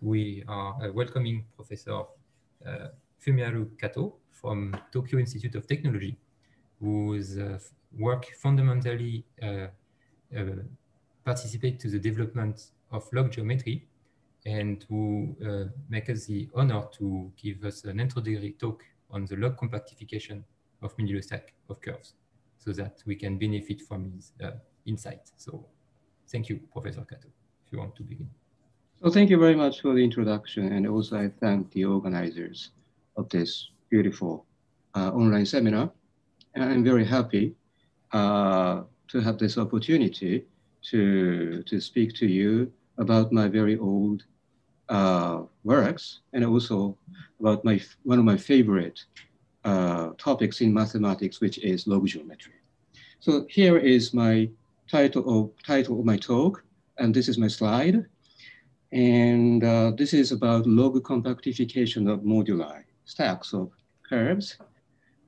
we are uh, welcoming Professor uh, Fumiharu Kato from Tokyo Institute of Technology, whose uh, work fundamentally uh, uh, participate to the development of log geometry and who uh, make us the honor to give us an introductory talk on the log compactification of moduli stack of curves so that we can benefit from his insight. So thank you, Professor Kato, if you want to begin. So thank you very much for the introduction. And also I thank the organizers of this beautiful uh, online seminar. And I'm very happy uh, to have this opportunity to, to speak to you about my very old uh, works and also about my, one of my favorite uh, topics in mathematics, which is log geometry. So here is my title of, title of my talk, and this is my slide. And uh, this is about log compactification of moduli, stacks of curves.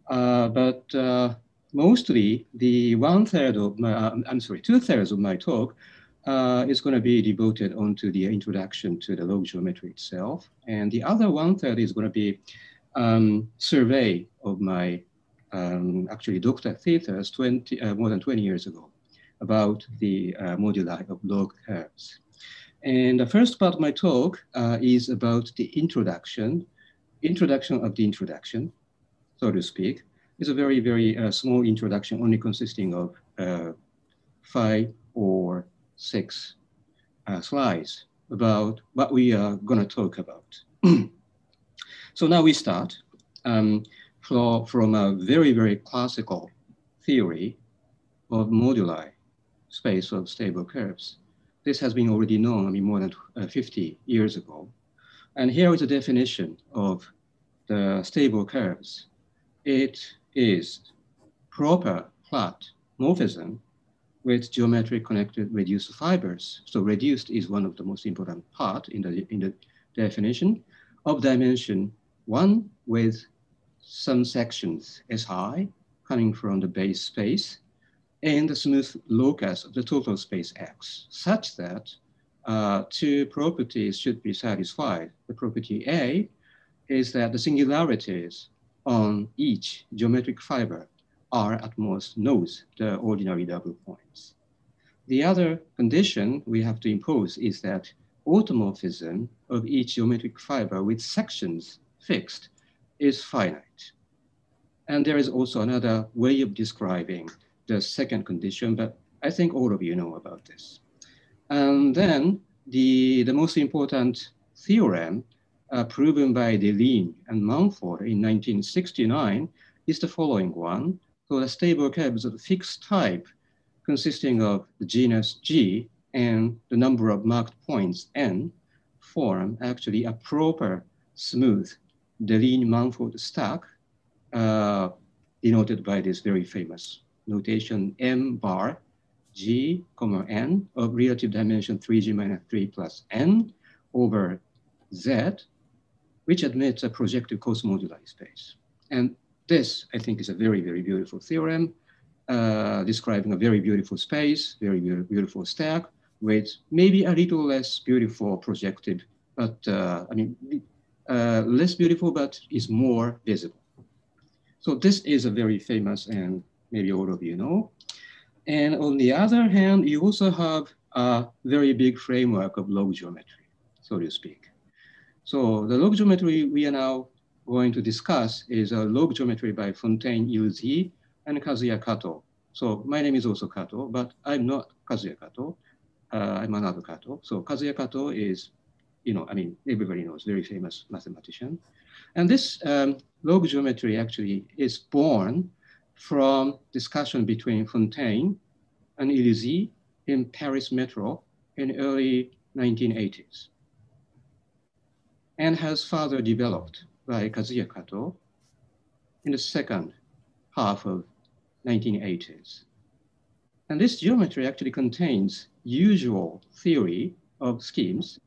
Uh, but uh, mostly the one third of my, uh, I'm sorry, two thirds of my talk uh, is going to be devoted onto the introduction to the log geometry itself. And the other one third is going to be um, survey of my um, actually Dr. thesis 20, uh, more than 20 years ago about the moduli of log curves. And the first part of my talk uh, is about the introduction, introduction of the introduction, so to speak. It's a very, very uh, small introduction, only consisting of uh, five or six uh, slides about what we are going to talk about. so now we start um, from, from a very, very classical theory of moduli, space of stable curves this has been already known, I mean, more than uh, 50 years ago. And here is a definition of the stable curves. It is proper flat morphism with geometric connected reduced fibers. So reduced is one of the most important part in the, in the definition of dimension one with some sections Si coming from the base space and the smooth locus of the total space X, such that uh, two properties should be satisfied. The property A is that the singularities on each geometric fiber are at most nodes, the ordinary double points. The other condition we have to impose is that automorphism of each geometric fiber with sections fixed is finite. And there is also another way of describing the second condition, but I think all of you know about this. And then the, the most important theorem uh, proven by Deligne and Mumford in 1969 is the following one. So the stable curves of fixed type consisting of the genus G and the number of marked points N form actually a proper smooth Deligne-Mumford stack uh, denoted by this very famous notation m bar g comma n of relative dimension 3g minus 3 plus n over z, which admits a projective coarse moduli space. And this, I think, is a very, very beautiful theorem uh, describing a very beautiful space, very beautiful stack with maybe a little less beautiful projective, but uh, I mean, uh, less beautiful, but is more visible. So this is a very famous and maybe all of you know. And on the other hand, you also have a very big framework of log geometry, so to speak. So the log geometry we are now going to discuss is a log geometry by Fontaine Illusie and Kazuya Kato. So my name is also Kato, but I'm not Kazuya Kato. Uh, I'm another Kato. So Kazuya Kato is, you know, I mean, everybody knows, very famous mathematician. And this um, log geometry actually is born from discussion between Fontaine and Illusie in Paris Metro in early 1980s and has further developed by Kazuya Kato in the second half of 1980s. And this geometry actually contains usual theory of schemes,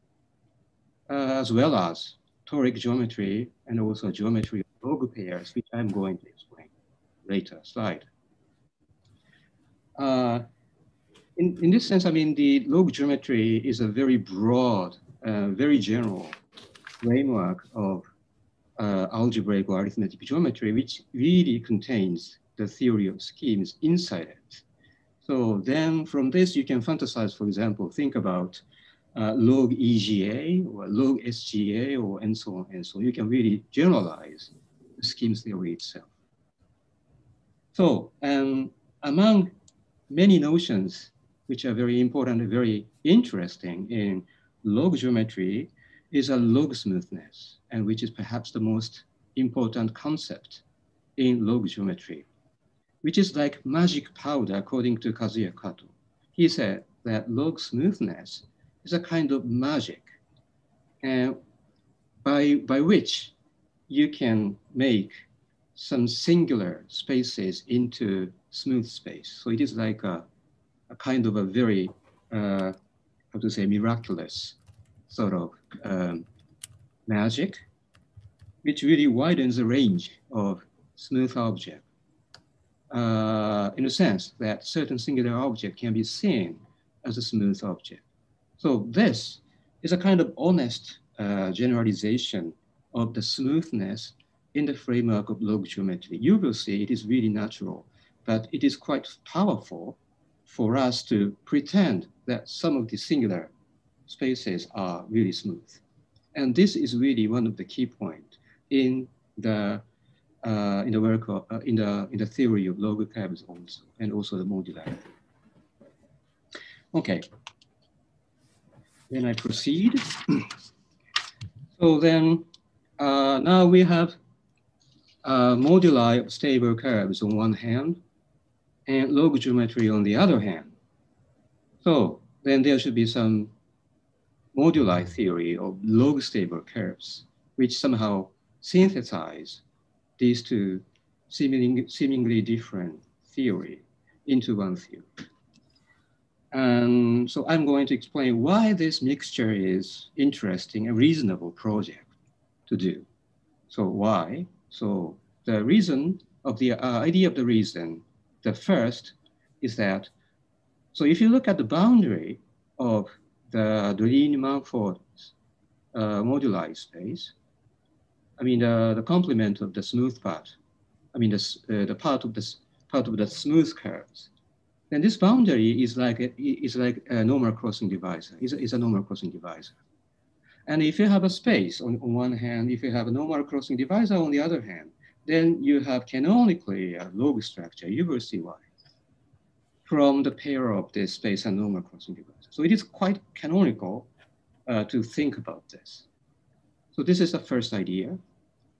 uh, as well as toric geometry and also geometry of log pairs, which I'm going to explain later slide. Uh, in, in this sense, I mean, the log geometry is a very broad uh, very general framework of uh, algebraic or arithmetic geometry, which really contains the theory of schemes inside it. So then from this, you can fantasize, for example, think about uh, log EGA or log SGA or and so on and so on. You can really generalize the scheme theory itself. So um, among many notions which are very important and very interesting in log geometry is a log smoothness, and which is perhaps the most important concept in log geometry, which is like magic powder, according to Kazuya Kato. He said that log smoothness is a kind of magic and by, by which you can make some singular spaces into smooth space. So it is like a, a kind of a very, uh, how to say, miraculous sort of um, magic, which really widens the range of smooth object. Uh, in a sense that certain singular object can be seen as a smooth object. So this is a kind of honest uh, generalization of the smoothness in the framework of log geometry. You will see it is really natural, but it is quite powerful for us to pretend that some of the singular spaces are really smooth. And this is really one of the key points in the uh, in the work of, uh, in the in the theory of log curves also, and also the modularity. Okay. Then I proceed. so then uh, now we have uh, moduli of stable curves on one hand and log geometry on the other hand. So then there should be some moduli theory of log stable curves, which somehow synthesize these two seeming, seemingly different theory into one theory. And so I'm going to explain why this mixture is interesting a reasonable project to do. So why? So the reason of the uh, idea of the reason, the first is that, so if you look at the boundary of the Deligne-Mumford uh, moduli space, I mean, the, the complement of the smooth part, I mean, the, uh, the part of the part of the smooth curves, then this boundary is like a, is like a normal crossing divisor. Is a, is a normal crossing divisor. And if you have a space on, on one hand, if you have a normal crossing divisor on the other hand, then you have canonically a log structure. You will see why from the pair of this space and normal crossing divisor. So it is quite canonical uh, to think about this. So this is the first idea.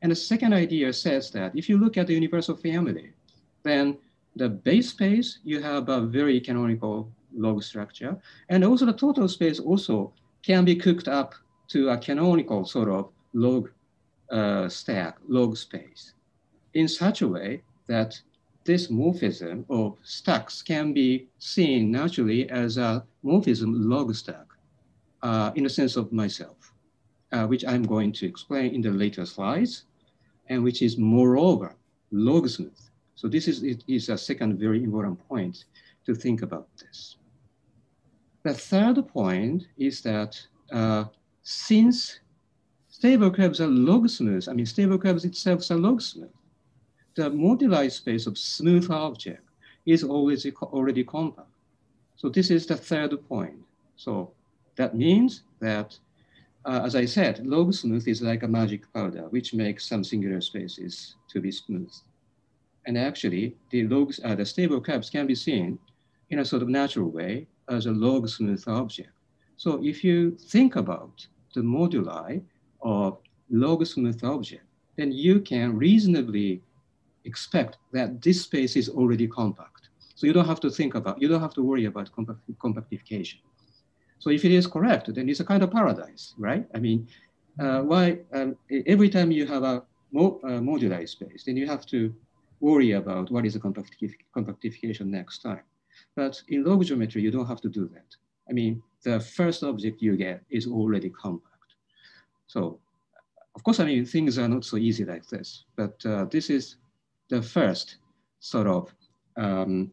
And the second idea says that if you look at the universal family, then the base space, you have a very canonical log structure. And also the total space also can be cooked up to a canonical sort of log uh, stack, log space, in such a way that this morphism of stacks can be seen naturally as a morphism log stack uh, in the sense of myself, uh, which I'm going to explain in the later slides, and which is moreover log smooth. So this is, is a second very important point to think about this. The third point is that uh, since stable curves are log smooth, I mean, stable curves itself are log smooth, the moduli space of smooth object is always already compact. So this is the third point. So that means that, uh, as I said, log smooth is like a magic powder, which makes some singular spaces to be smooth. And actually, the logs, uh, the stable curves can be seen in a sort of natural way as a log smooth object. So if you think about the moduli of log smooth object, then you can reasonably expect that this space is already compact. So you don't have to think about, you don't have to worry about compact, compactification. So if it is correct, then it's a kind of paradise, right? I mean, uh, why um, every time you have a mo uh, moduli space, then you have to worry about what is the compactif compactification next time. But in log geometry, you don't have to do that. I mean, the first object you get is already compact. So of course, I mean, things are not so easy like this, but uh, this is the first sort of um,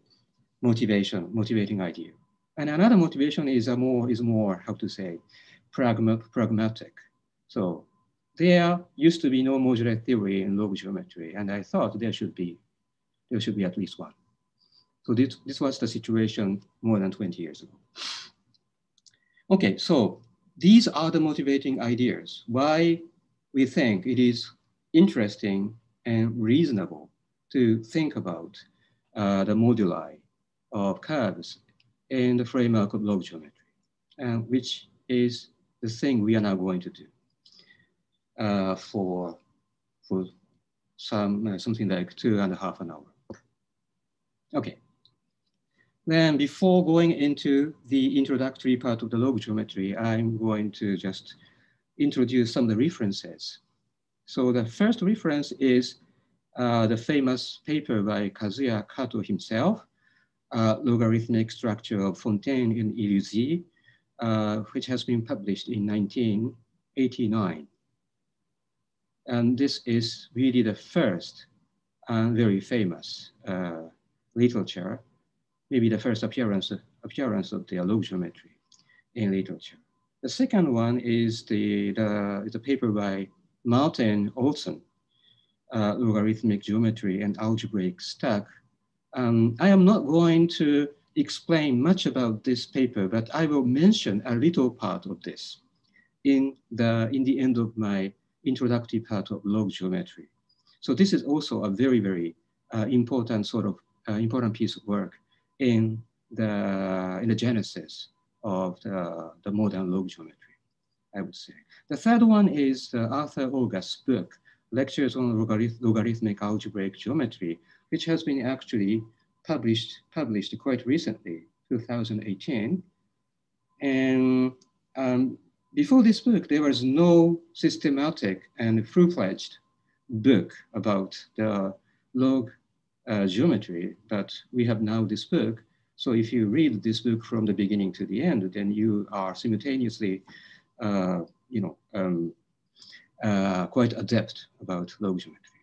motivation, motivating idea. And another motivation is a more, is more, how to say, pragma pragmatic. So there used to be no modular theory in log geometry, and I thought there should be, there should be at least one. So this, this was the situation more than 20 years ago. Okay, so these are the motivating ideas, why we think it is interesting and reasonable to think about uh, the moduli of curves in the framework of log geometry, uh, which is the thing we are now going to do uh, for, for some, uh, something like two and a half an hour. Okay. Then before going into the introductory part of the log geometry, I'm going to just introduce some of the references. So the first reference is uh, the famous paper by Kazuya Kato himself, uh, Logarithmic Structure of Fontaine and Illusie, uh, which has been published in 1989. And this is really the first and very famous uh, literature, maybe the first appearance, appearance of the log geometry in literature. The second one is the, the, the paper by Martin Olsson, uh, logarithmic geometry and algebraic stack. Um, I am not going to explain much about this paper, but I will mention a little part of this in the, in the end of my introductory part of log geometry. So this is also a very, very uh, important sort of uh, important piece of work in the, in the genesis of the, the modern log geometry, I would say. The third one is uh, Arthur Ogus's book, Lectures on Logarith Logarithmic Algebraic Geometry, which has been actually published, published quite recently, 2018. And um, before this book, there was no systematic and full-fledged book about the log uh, geometry, but we have now this book. So if you read this book from the beginning to the end, then you are simultaneously, uh, you know, um, uh, quite adept about log geometry.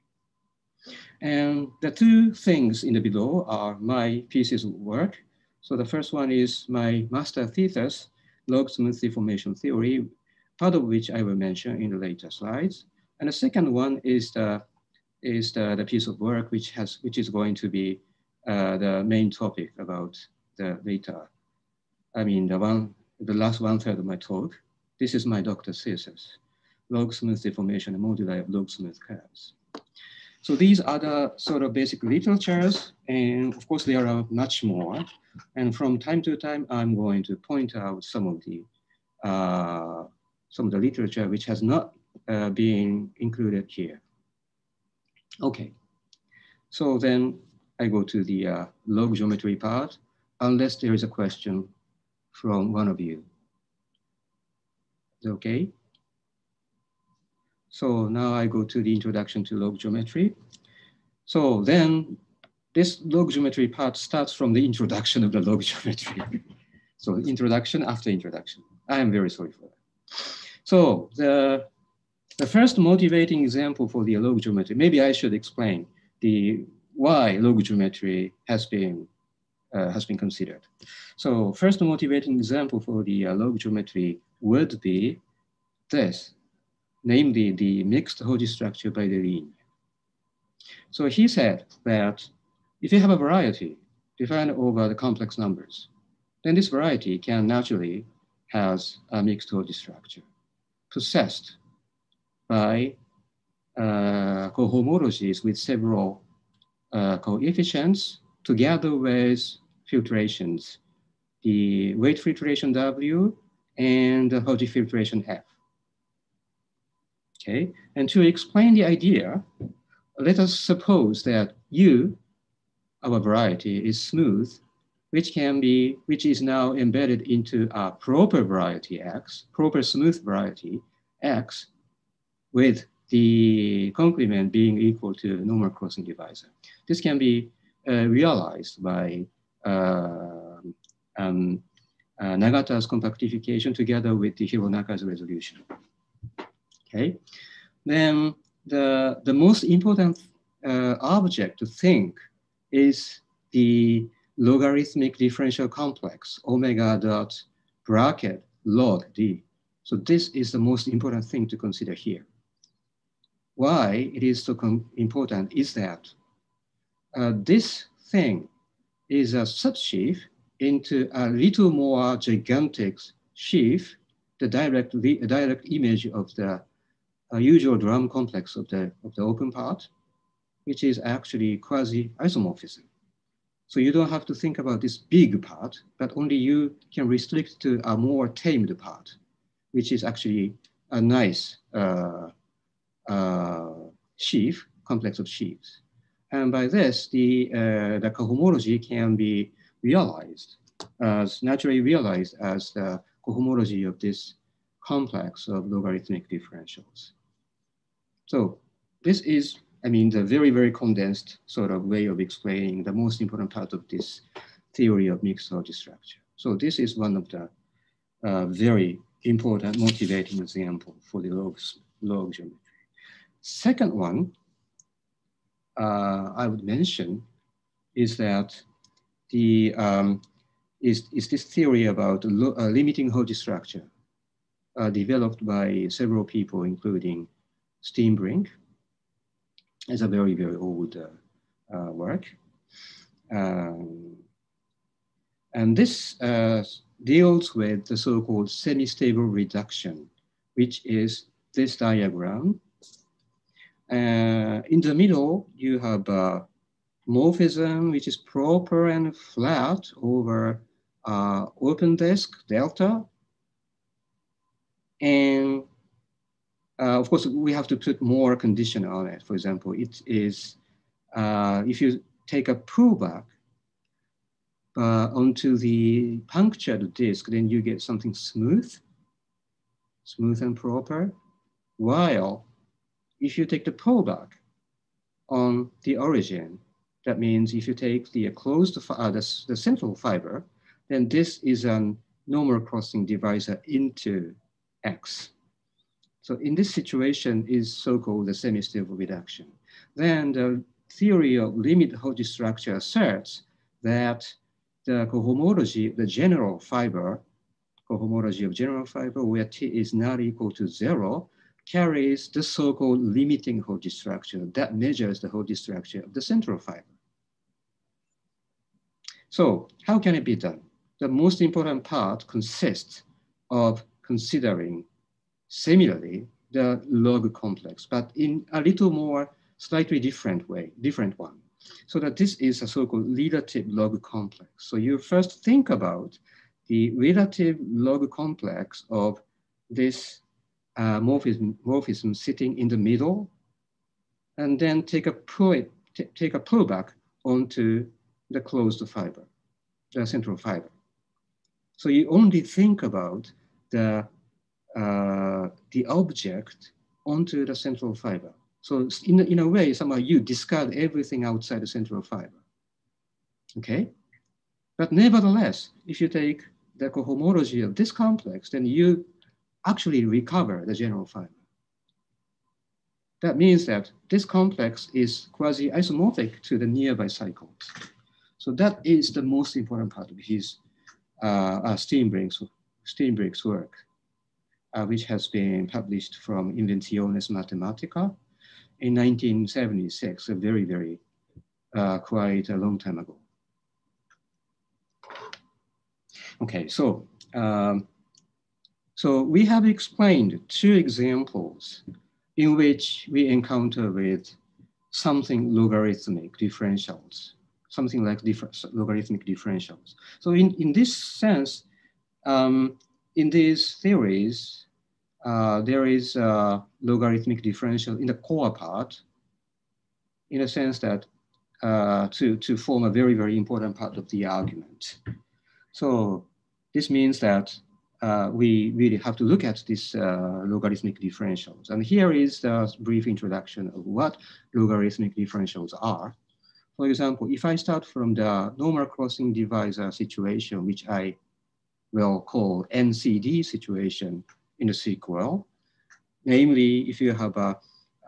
And the two things in the below are my pieces of work. So the first one is my master thesis, log smooth deformation theory, part of which I will mention in the later slides. And the second one is the, is the, the piece of work which, has, which is going to be uh, the main topic about the later, I mean, the, one, the last one third of my talk. This is my doctor's thesis, log smooth deformation and moduli of smooth curves. So these are the sort of basic literatures, and of course there are much more. And from time to time, I'm going to point out some of the uh, some of the literature which has not uh, been included here. Okay, so then I go to the uh, log geometry part, unless there is a question from one of you. Okay? So now I go to the introduction to log geometry. So then this log geometry part starts from the introduction of the log geometry. so introduction after introduction. I am very sorry for that. So the, the first motivating example for the log geometry, maybe I should explain the why log geometry has been uh, has been considered. So first motivating example for the uh, log geometry would be this namely the mixed Hodge structure by Deligne. So he said that if you have a variety defined over the complex numbers, then this variety can naturally has a mixed Hodge structure possessed by uh, cohomologies with several uh, coefficients together with filtrations, the weight filtration W and the Hodge filtration F okay? And to explain the idea, let us suppose that U, our variety, is smooth, which can be, which is now embedded into a proper variety X, proper smooth variety X, with the complement being equal to normal crossing divisor. This can be uh, realized by uh, um, uh, Nagata's compactification together with the Hironaka's resolution okay? Then the, the most important uh, object to think is the logarithmic differential complex, omega dot bracket log D. So this is the most important thing to consider here. Why it is so important is that uh, this thing is a subsheaf into a little more gigantic sheaf, the direct, the direct image of the uh, usual de Rham complex of the, of the open part, which is actually quasi-isomorphism. So you don't have to think about this big part, but only you can restrict to a more tamed part, which is actually a nice uh, uh, sheaf, complex of sheaves. And by this, the, uh, the cohomology can be realized as naturally realized as the cohomology of this complex of logarithmic differentials. So this is, I mean, the very, very condensed sort of way of explaining the most important part of this theory of mixed Hodge structure. So this is one of the uh, very important motivating example for the log, log geometry. Second one uh, I would mention is that the um, is, is this theory about lo, uh, limiting Hodge structure uh, developed by several people, including Steenbrink, as a very, very old uh, uh work. Um, and this uh, deals with the so-called semi-stable reduction, which is this diagram. Uh, in the middle, you have a morphism, which is proper and flat over uh, open disk delta. And uh, of course, we have to put more condition on it. For example, it is, uh, if you take a pullback uh, onto the punctured disk, then you get something smooth, smooth and proper. While if you take the pullback on the origin, that means if you take the closed, uh, the, the central fiber, then this is a normal crossing divisor into X. So in this situation is so-called the semi-stable reduction. Then the theory of limit Hodge structure asserts that the cohomology, the general fiber, cohomology of general fiber where T is not equal to zero, carries the so-called limiting Hodge structure that measures the Hodge structure of the central fiber. So how can it be done? The most important part consists of considering similarly the log complex, but in a little more slightly different way, different one. So that this is a so-called relative log complex. So you first think about the relative log complex of this uh, morphism, morphism sitting in the middle, and then take a pull, take a pullback onto the closed fiber, the central fiber. So you only think about the, uh, the object onto the central fiber. So in, in a way, somehow you discard everything outside the central fiber, okay? But nevertheless, if you take the cohomology of this complex, then you actually recover the general fiber. That means that this complex is quasi-isomorphic to the nearby cycles. So that is the most important part of his uh, uh, work, uh, which has been published from Inventiones Mathematicae in 1976, a very, very uh, quite a long time ago. Okay, so um, so we have explained two examples in which we encounter with something logarithmic differentials something like logarithmic differentials. So in, in this sense, um, in these theories, uh, there is a logarithmic differential in the core part, in a sense that uh, to, to form a very, very important part of the argument. So this means that uh, we really have to look at these uh, logarithmic differentials. And here is the brief introduction of what logarithmic differentials are. For example, if I start from the normal crossing divisor situation, which I will call NCD situation in the sequel, namely if you have a,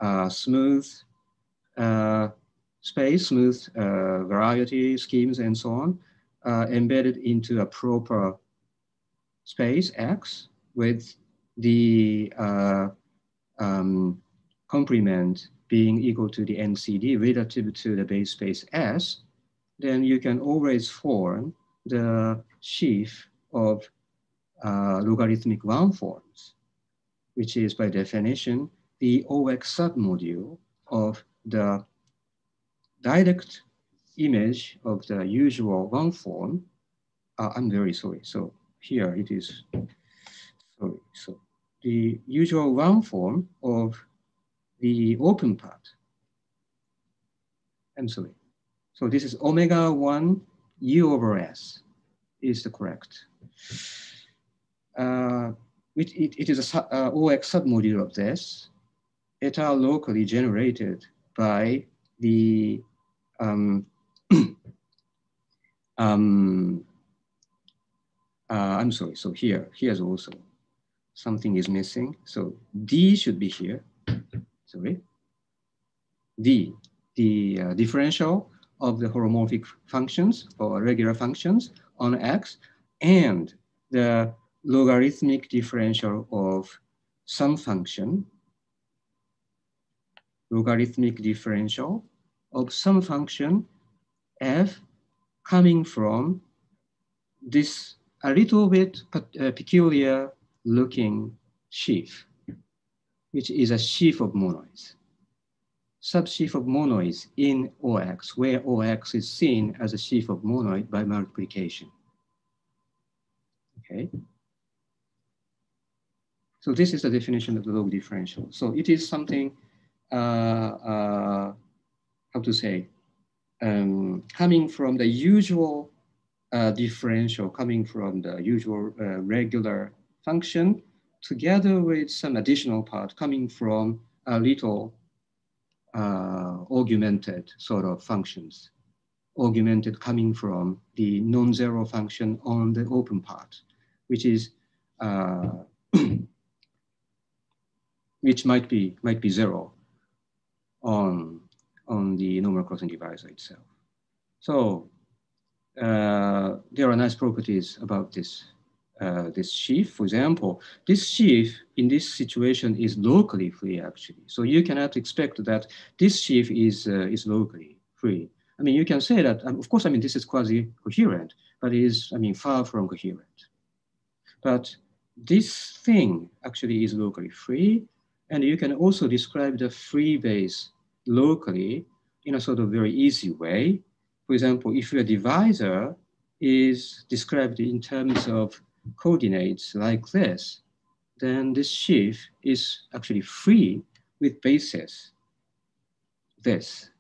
a smooth uh, space, smooth uh, variety schemes and so on, uh, embedded into a proper space X with the uh, um, complement being equal to the NCD relative to the base space S, then you can always form the sheaf of uh, logarithmic one forms, which is by definition the OX submodule of the direct image of the usual one form. Uh, I'm very sorry. So here it is. Sorry. So the usual one form of the open part. I'm sorry. So this is omega 1 u over s is the correct. Uh, it, it, it is a uh, OX submodule of this. It are locally generated by the um, um, uh, I'm sorry, so here, here's also something is missing. So D should be here, sorry. D, the uh, differential of the holomorphic functions or regular functions on X and the logarithmic differential of some function, logarithmic differential of some function f coming from this a little bit uh, peculiar looking sheaf, which is a sheaf of monoids. Subsheaf of monoids in OX, where OX is seen as a sheaf of monoid by multiplication. Okay. So this is the definition of the log differential. So it is something, uh, uh, how to say, um, coming from the usual uh, differential, coming from the usual uh, regular function, together with some additional part coming from a little uh, augmented sort of functions, augmented coming from the non-zero function on the open part, which is uh, which might be might be zero on on the normal crossing divisor itself. So uh, there are nice properties about this uh, this sheaf. For example, this sheaf in this situation is locally free actually. So you cannot expect that this sheaf is uh, is locally free. I mean, you can say that. Um, of course, I mean this is quasi coherent, but it is I mean far from coherent. But this thing actually is locally free, and you can also describe the free base locally in a sort of very easy way. For example, if your divisor is described in terms of coordinates like this, then this sheaf is actually free with basis this.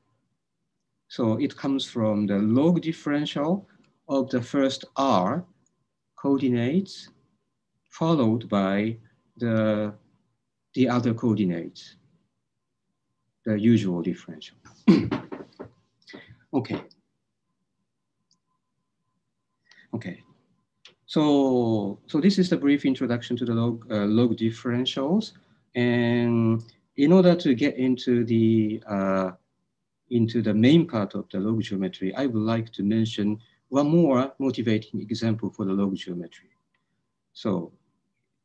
So it comes from the log differential of the first R coordinates followed by the, the other coordinates the usual differential. okay. Okay. So, so this is the brief introduction to the log, uh, log differentials. And in order to get into the, uh, into the main part of the log geometry, I would like to mention one more motivating example for the log geometry. So,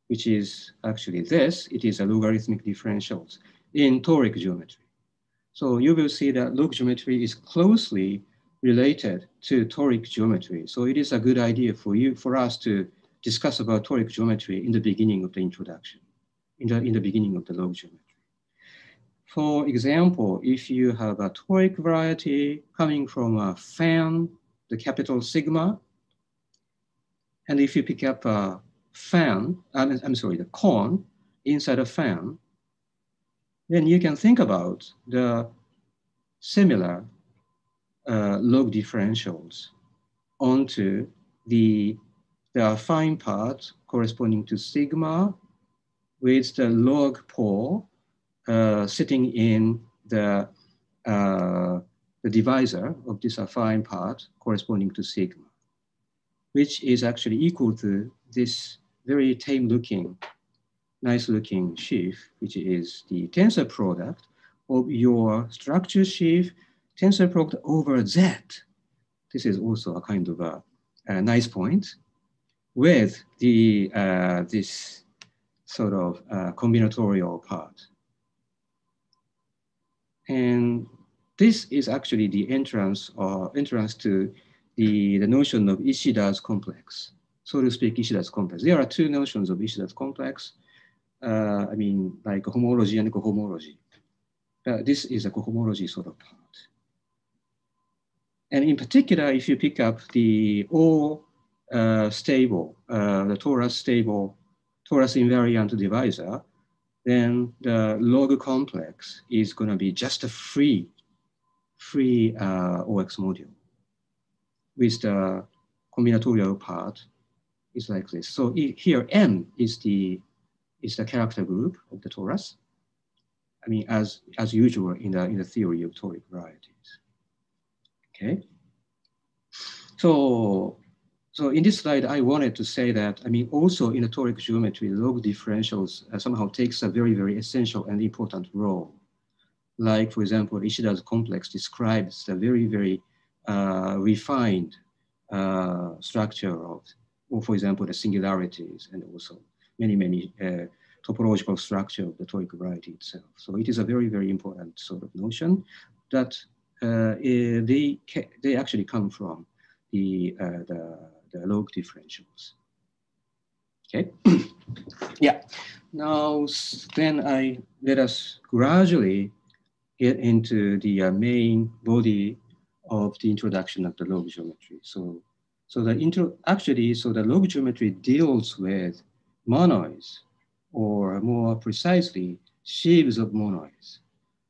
which is actually this, it is a logarithmic differentials in toric geometry. So you will see that log geometry is closely related to toric geometry. So it is a good idea for you, for us to discuss about toric geometry in the beginning of the introduction, in the, in the beginning of the log geometry. For example, if you have a toric variety coming from a fan, the capital sigma, and if you pick up a fan, I'm, I'm sorry, the cone inside a fan, then you can think about the similar uh, log differentials onto the, the affine part corresponding to sigma with the log pole uh, sitting in the, uh, the divisor of this affine part corresponding to sigma, which is actually equal to this very tame looking nice looking sheaf, which is the tensor product of your structure sheaf, tensor product over Z. This is also a kind of a, a nice point with the, uh, this sort of uh, combinatorial part. And this is actually the entrance or entrance to the, the notion of Ishida's complex, so to speak, Ishida's complex. There are two notions of Ishida's complex. Uh, I mean, like homology and cohomology. Uh, this is a cohomology sort of part. And in particular, if you pick up the O uh, stable, uh, the torus stable, torus invariant divisor, then the log complex is going to be just a free, free uh, OX module with the combinatorial part is like this. So here M is the is the character group of the torus. I mean, as as usual in the in the theory of toric varieties. Okay. So so in this slide, I wanted to say that, I mean, also in the toric geometry, log differentials uh, somehow takes a very, very essential and important role. Like, for example, Ishida's complex describes the very, very uh, refined uh, structure of, or for example, the singularities and also many, many uh, topological structure of the toric variety itself. So it is a very, very important sort of notion that they, they actually come from the, uh, the the log differentials. Okay, yeah. Now then I let us gradually get into the uh, main body of the introduction of the log geometry. So, so the intro actually, so the log geometry deals with monoids, or more precisely, sheaves of monoids.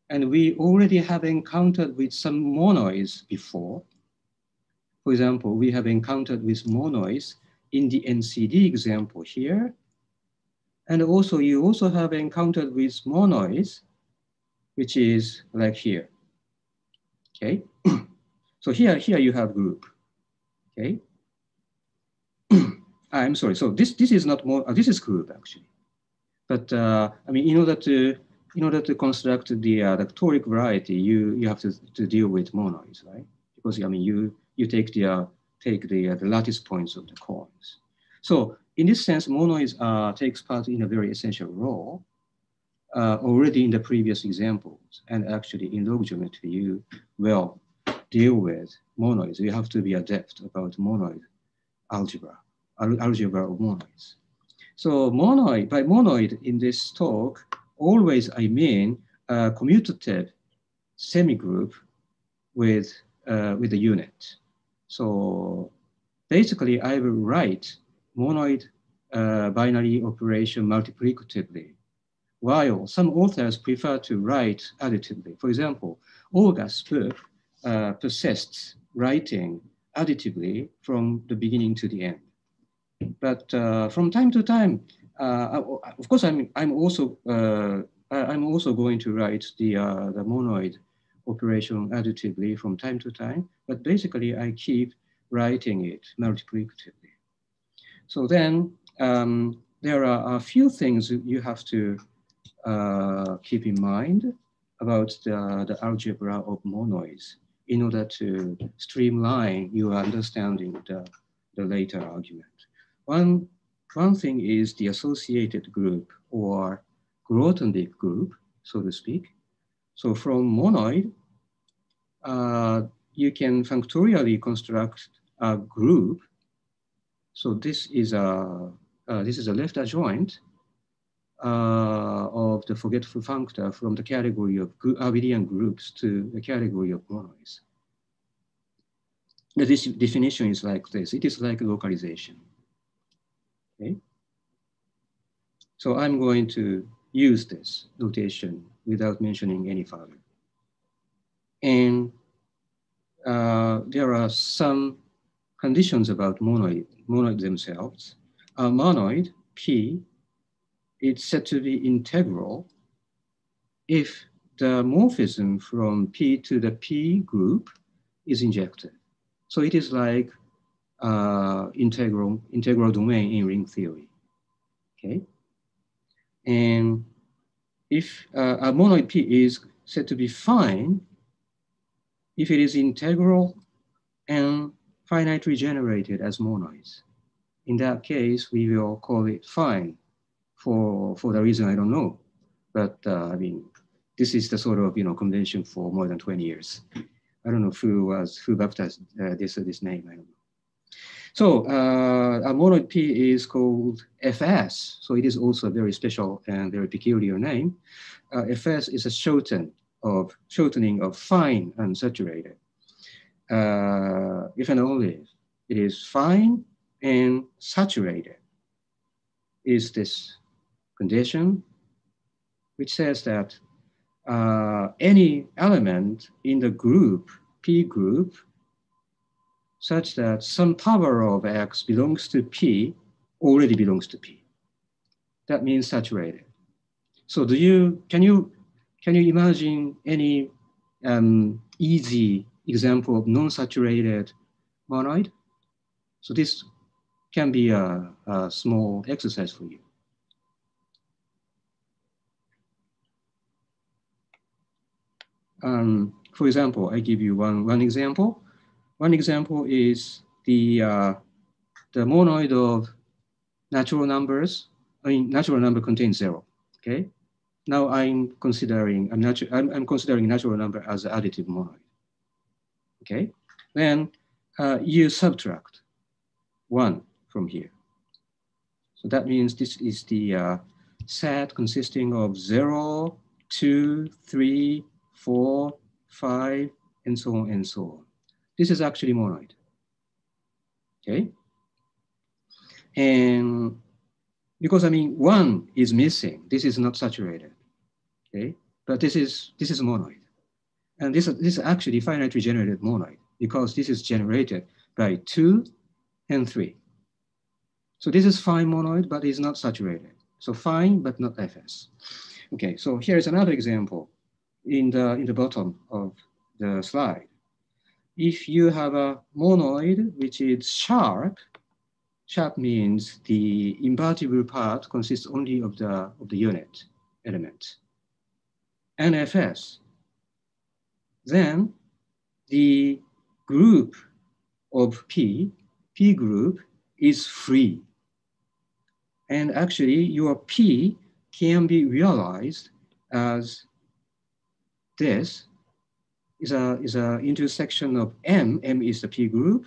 And we already have encountered with some monoids before, for example, we have encountered with monoids in the NCD example here. And also you also have encountered with monoids, which is like here, okay? so here, here you have group, okay? I'm sorry, so this, this is not more, uh, this is group actually. But uh, I mean, in order to, in order to construct the, uh, the toric variety, you, you have to, to deal with monoids, right? Because I mean, you, you take the, uh, take the, uh, the lattice points of the cones. So in this sense, monoids uh, takes part in a very essential role uh, already in the previous examples. And actually in log geometry, you will deal with monoids. You have to be adept about monoid algebra, al algebra of monoids. So monoid, by monoid in this talk, always I mean a commutative semigroup with, uh, with a unit. So basically, I will write monoid uh, binary operation multiplicatively, while some authors prefer to write additively. For example, Ogus's book uh, persists writing additively from the beginning to the end. But uh, from time to time, of course, I'm, I'm also uh, I'm also going to write the, uh, the monoid operation additively from time to time, but basically I keep writing it multiplicatively. So then um, there are a few things you have to uh, keep in mind about the, the algebra of monoids in order to streamline your understanding the, the later argument. One, one thing is the associated group or Grothendieck group, so to speak. So from monoid, uh, you can functorially construct a group. So this is a uh, this is a left adjoint uh, of the forgetful functor from the category of abelian groups to the category of monoids. The definition is like this. It is like localization. Okay. So I'm going to use this notation without mentioning any further. And uh, there are some conditions about monoid, monoid themselves. A monoid, P, it's said to be integral if the morphism from P to the P group is injected. So it is like uh, integral, integral domain in ring theory, okay? And if uh, a monoid P is said to be fine if it is integral and finitely generated as monoids. In that case, we will call it fine for, for the reason I don't know. But uh, I mean, this is the sort of, you know, convention for more than 20 years. I don't know who was, who baptized uh, this, this name, I don't know. So uh, P is called FS. So it is also a very special and very peculiar name. Uh, FS is a shorten of shortening of fine unsaturated. Uh, if and only it is fine and saturated is this condition which says that uh, any element in the group, P group, such that some power of X belongs to P already belongs to P. That means saturated. So do you, can you, can you imagine any um, easy example of non-saturated monoid? So this can be a, a small exercise for you. Um, for example, I give you one, one example. One example is the, uh, the monoid of natural numbers. I mean, natural number contains zero, okay? Now I'm considering, I'm, natu I'm, I'm considering natural number as additive monoid, okay? Then uh, you subtract one from here. So that means this is the uh, set consisting of zero, two, three, four, five, and so on and so on. This is actually monoid. Okay. And because I mean, one is missing, this is not saturated. Okay. But this is this is monoid. And this, this is actually finitely generated monoid because this is generated by two and three. So this is fine monoid, but it's not saturated. So fine, but not FS. Okay, so here's another example in the, in the bottom of the slide if you have a monoid which is sharp, sharp means the invertible part consists only of the, of the unit element, NFS, then the group of P, P group is free. And actually your P can be realized as this is a, is a intersection of M, M is the P group,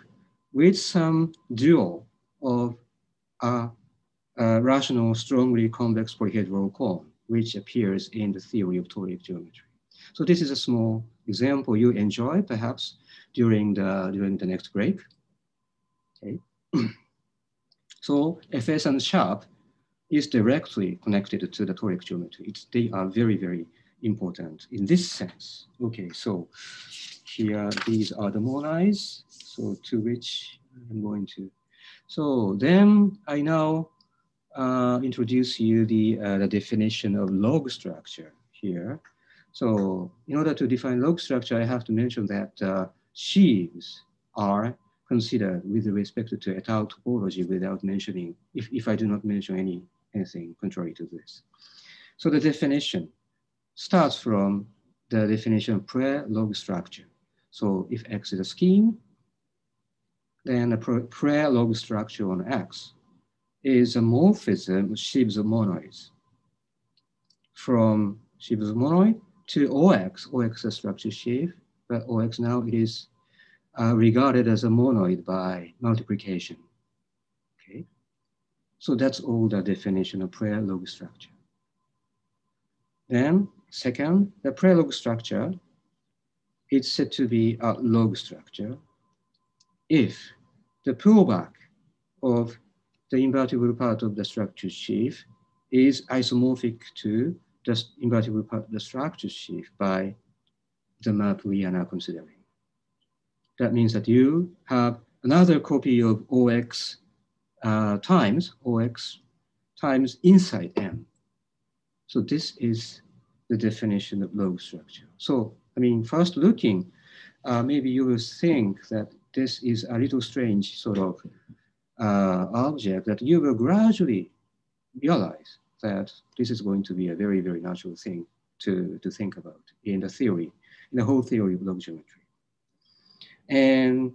with some dual of a, a rational strongly convex polyhedral cone, which appears in the theory of toric geometry. So this is a small example you enjoy perhaps during the, during the next break. Okay. so FS and sharp is directly connected to the toric geometry. It's, they are very, very important in this sense. Okay, so here, these are the monoids, so to which I'm going to. So then I now uh, introduce you the, uh, the definition of log structure here. So in order to define log structure, I have to mention that uh, sheaves are considered with respect to étale topology without mentioning, if, if I do not mention any anything contrary to this. So the definition, starts from the definition of prelog structure. So if X is a scheme, then the prelog structure on X is a morphism of sheaves of monoids. From sheaves of monoid to OX, OX is a structure sheaf, but OX now it is uh, regarded as a monoid by multiplication. Okay, so that's all the definition of prelog structure. Then Second, the prelog structure is said to be a log structure if the pullback of the invertible part of the structure sheaf is isomorphic to the invertible part of the structure sheaf by the map we are now considering. That means that you have another copy of OX uh, times OX times inside M. So this is the definition of log structure. So, I mean, first looking, uh, maybe you will think that this is a little strange sort of uh, object that you will gradually realize that this is going to be a very, very natural thing to, to think about in the theory, in the whole theory of log geometry. And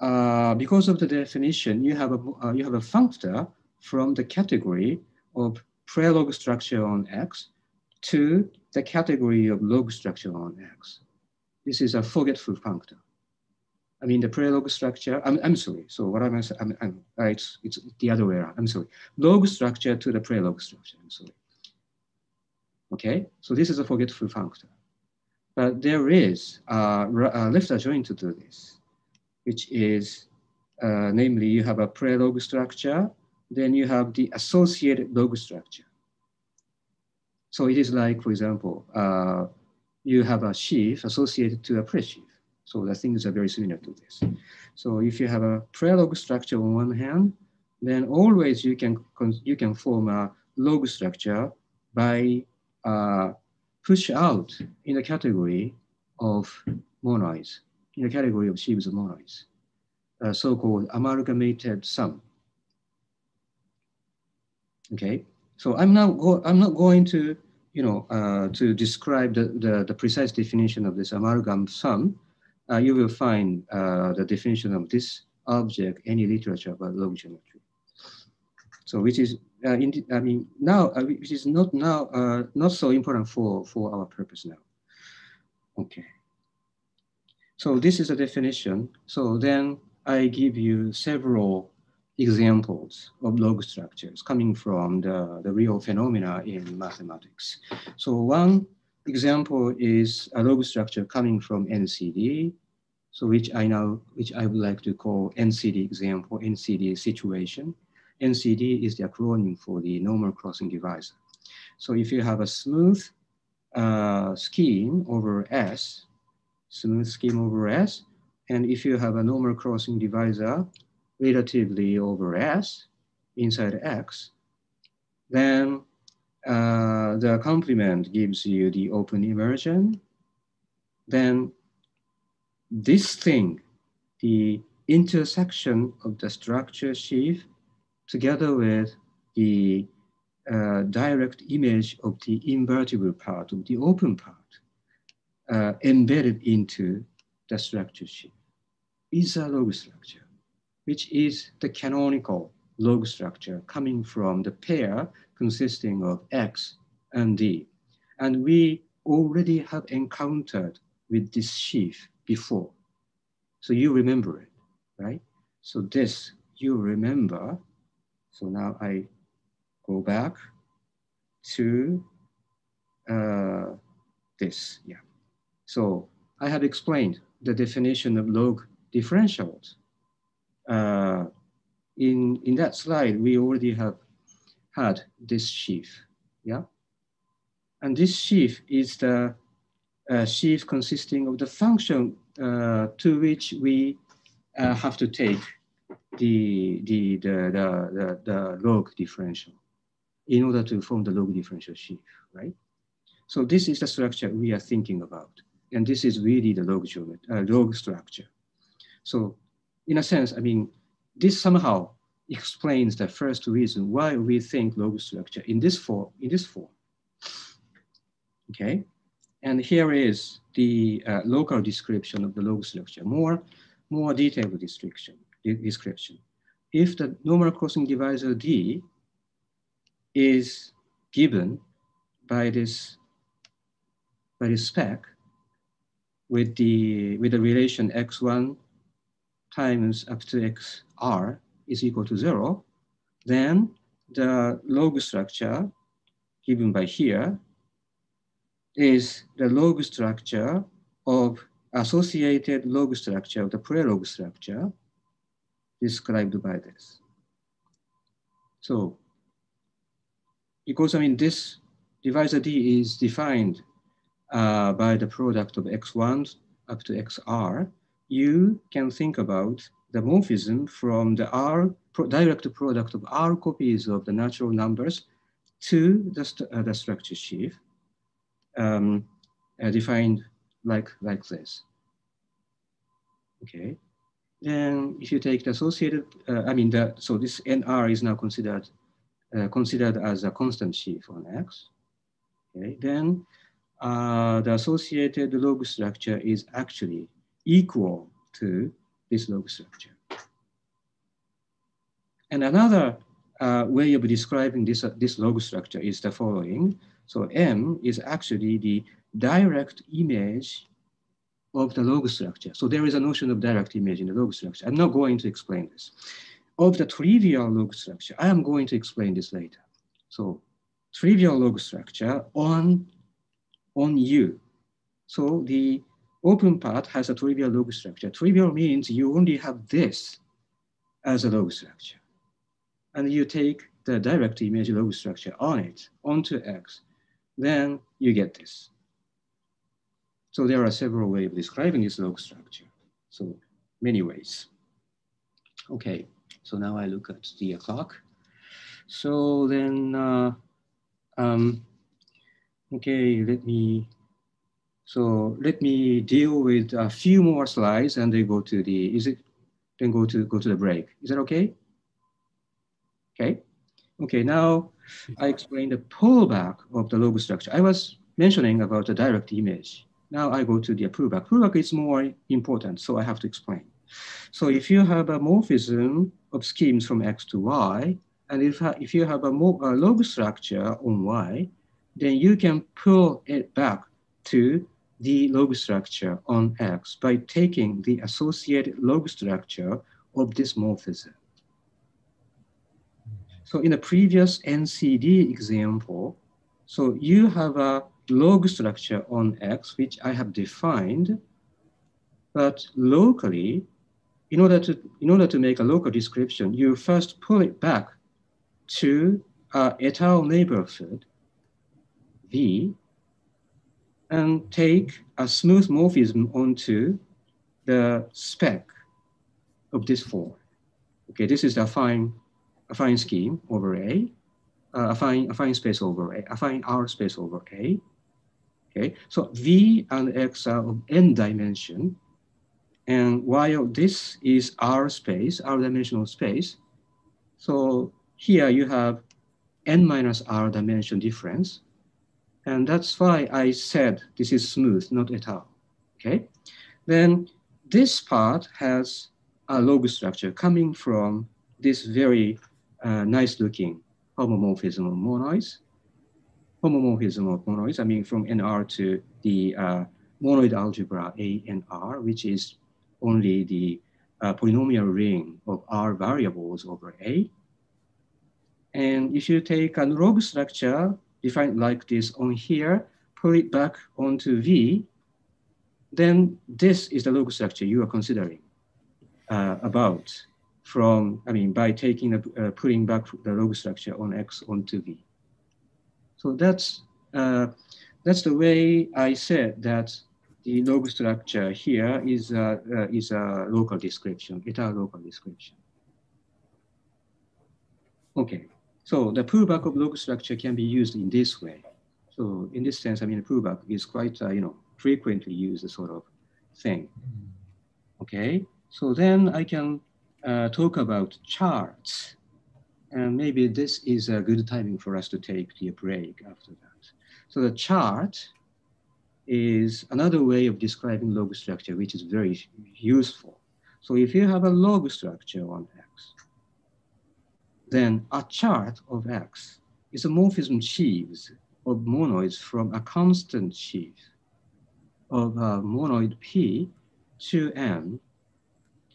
uh, because of the definition, you have a, uh, you have a functor from the category of prelog structure on X to the category of log structure on X. This is a forgetful functor. I mean, the prelog structure, I'm, I'm sorry. So what am I saying? I'm, I'm, uh, it's, it's the other way around. I'm sorry. Log structure to the prelog structure. I'm sorry. Okay, so this is a forgetful functor. But there is a, a left adjoint to do this, which is, uh, namely, you have a prelog structure, then you have the associated log structure. So it is like, for example, uh, you have a sheaf associated to a pre-sheaf. So the things are very similar to this. So if you have a prelog structure on one hand, then always you can, you can form a log structure by uh, push out in the category of monoids, in the category of sheaves of monoids, uh, so-called amalgamated sum. Okay, so I'm not, I'm not going to, you know, uh, to describe the, the, the, precise definition of this amalgam sum. Uh, you will find uh, the definition of this object, any literature about log geometry. So which is uh, in, I mean, now, uh, which is not now, uh, not so important for, for our purpose now. Okay. So this is a definition. So then I give you several examples of log structures coming from the, the real phenomena in mathematics. So one example is a log structure coming from NCD, so which I now, which I would like to call NCD example, NCD situation. NCD is the acronym for the normal crossing divisor. So if you have a smooth uh, scheme over S, smooth scheme over S, and if you have a normal crossing divisor relatively over S inside X, then uh, the complement gives you the open immersion. Then this thing, the intersection of the structure sheaf together with the uh, direct image of the invertible part of the open part uh, embedded into the structure sheaf is a log structure, which is the canonical log structure coming from the pair consisting of X and D. And we already have encountered with this sheaf before. So you remember it, right? So this you remember so now I go back to uh, this, yeah. So I have explained the definition of log differentials. Uh, in, in that slide, we already have had this sheaf, yeah? And this sheaf is the uh, sheaf consisting of the function uh, to which we uh, have to take the, the, the, the, the, log differential in order to form the log differential sheaf, right? So this is the structure we are thinking about. And this is really the log, uh, log structure. So in a sense, I mean, this somehow explains the first reason why we think log structure in this form, in this form. Okay, and here is the uh, local description of the log structure, more, more detailed description description. If the normal crossing divisor D is given by this, by this spec with the, with the relation x1 times up to xr is equal to zero, then the log structure given by here is the log structure of associated log structure of the prelog structure described by this. So because I mean this divisor D is defined uh, by the product of x1 up to xr, you can think about the morphism from the R pro direct product of R copies of the natural numbers to the, st uh, the structure sheaf um, uh, defined like, like this. Okay. Then if you take the associated, uh, I mean, the, so this NR is now considered uh, considered as a constant sheaf on X. Okay, then uh, the associated log structure is actually equal to this log structure. And another uh, way of describing this, uh, this log structure is the following. So M is actually the direct image of the log structure. So there is a notion of direct image in the log structure. I'm not going to explain this. Of the trivial log structure, I am going to explain this later. So trivial log structure on, on U. So the open part has a trivial log structure. Trivial means you only have this as a log structure. And you take the direct image log structure on it, onto X, then you get this. So there are several ways of describing this log structure. So many ways. Okay, so now I look at the clock. So then, uh, um, okay, let me, so let me deal with a few more slides and then go to the, is it, then go to, go to the break. Is that okay? Okay. Okay, now I explain the pullback of the log structure. I was mentioning about the direct image. Now I go to the pullback. Pullback is more important, so I have to explain. So if you have a morphism of schemes from X to Y, and if, if you have a, a log structure on Y, then you can pull it back to the log structure on X by taking the associated log structure of this morphism. So in the previous NCD example, so you have a log structure on X, which I have defined, but locally, in order to, in order to make a local description, you first pull it back to a étale neighborhood, V, and take a smooth morphism onto the spec of this form. Okay, this is the affine affine scheme over A, uh, affine, affine space over A, affine R space over A. Okay, so V and X are of n dimension, and while this is R space, R dimensional space, so here you have n minus R dimension difference, and that's why I said this is smooth, not étale. Okay, then this part has a log structure coming from this very uh, nice looking homomorphism of monoids. Homomorphism of monoids, I mean from NR to the uh, monoid algebra A and R, which is only the uh, polynomial ring of R variables over A. And if you take a log structure defined like this on here, put it back onto V, then this is the log structure you are considering uh, about from, I mean, by taking, a, uh, putting back the log structure on X onto V. So that's, uh, that's the way I said that the log structure here is a, uh, is a local description, it's a local description. Okay, so the pullback of log structure can be used in this way. So in this sense, I mean, pullback is quite, uh, you know, frequently used sort of thing. Okay, so then I can uh, talk about charts. And maybe this is a good timing for us to take the break after that. So the chart is another way of describing log structure, which is very useful. So if you have a log structure on then a chart of X is a morphism sheaves of monoids from a constant sheaf of a monoid P to N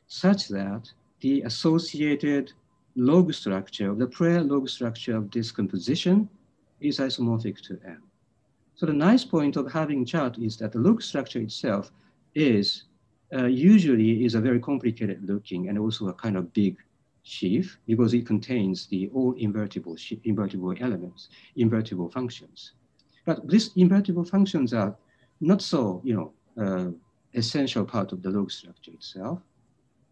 such that the associated log structure, the pre-log structure of this composition is isomorphic to M. So the nice point of having chart is that the log structure itself is uh, usually is a very complicated looking and also a kind of big sheaf because it contains the all invertible, invertible elements, invertible functions. But these invertible functions are not so, you know, uh, essential part of the log structure itself.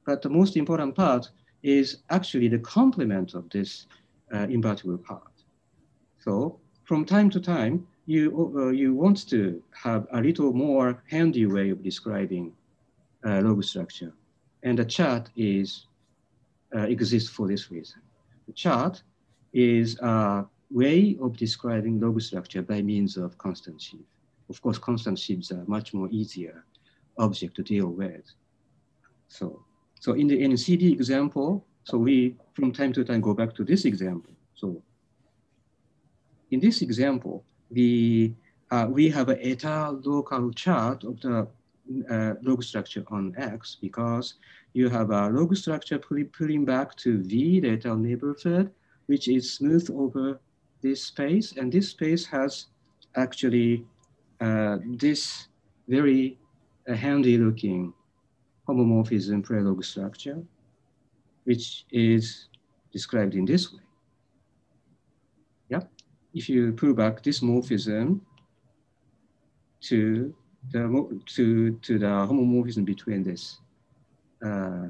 But the most important part is actually the complement of this uh, invertible part. So from time to time, you, uh, you want to have a little more handy way of describing uh, log structure. And the chart is, exists for this reason. The chart is a way of describing log structure by means of constant sheaf. Of course, constant sheaves are much more easier object to deal with. So so in the NCD example, So we, from time to time, go back to this example. So in this example, the, uh, we have a étale local chart of the uh, log structure on X because you have a log structure pulling back to V, étale neighborhood, which is smooth over this space. And this space has actually uh, this very uh, handy looking homomorphism prelog structure, which is described in this way. Yeah, if you pull back this morphism to the to to the homomorphism between this uh,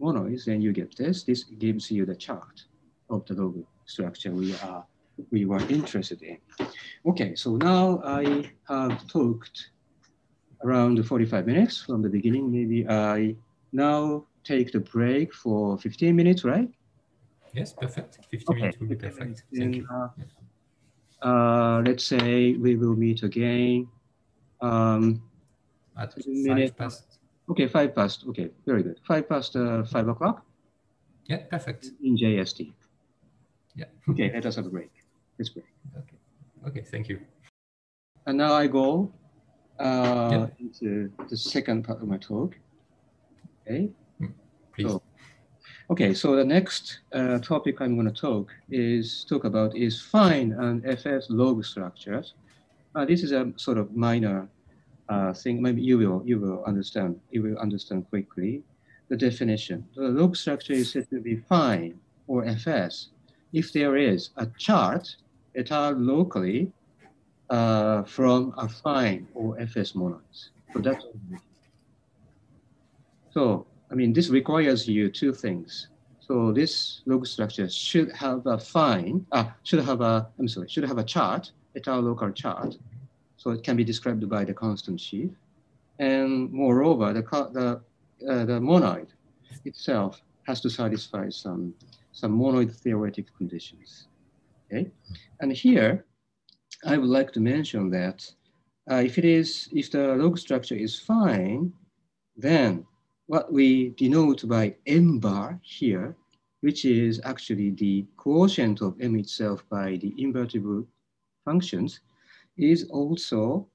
monoids, then you get this. This gives you the chart of the log structure we are we were interested in. Okay, so now I have talked around 45 minutes from the beginning. Maybe I now take the break for 15 minutes, right? Yes, perfect. 15 okay. minutes will be perfect. Thank you. Uh, uh, let's say we will meet again. Um, At five past. Okay, five past. Okay, very good. Five past uh, five o'clock. Yeah, perfect. In JST. Yeah. okay, let us have a break. Let's break. Okay. Okay, thank you. And now I go uh, yeah. into the second part of my talk. Okay. Hmm, please. So, okay, so the next uh, topic I'm going to talk is talk about is fine and FS log structures. Uh, this is a sort of minor uh, thing. Maybe you will you will understand. You will understand quickly the definition. The log structure is said to be fine or FS if there is a chart étale locally uh, from fine or FS monoids. So that's so I mean this requires you two things. So this log structure should have a fine, uh, should have a, I'm sorry, should have a chart, étale local chart. So it can be described by the constant sheaf. And moreover, the, the, uh, the monoid itself has to satisfy some, some monoid theoretic conditions. Okay, and here I would like to mention that uh, if it is, if the log structure is fine, then what we denote by m bar here, which is actually the quotient of m itself by the invertible functions, is also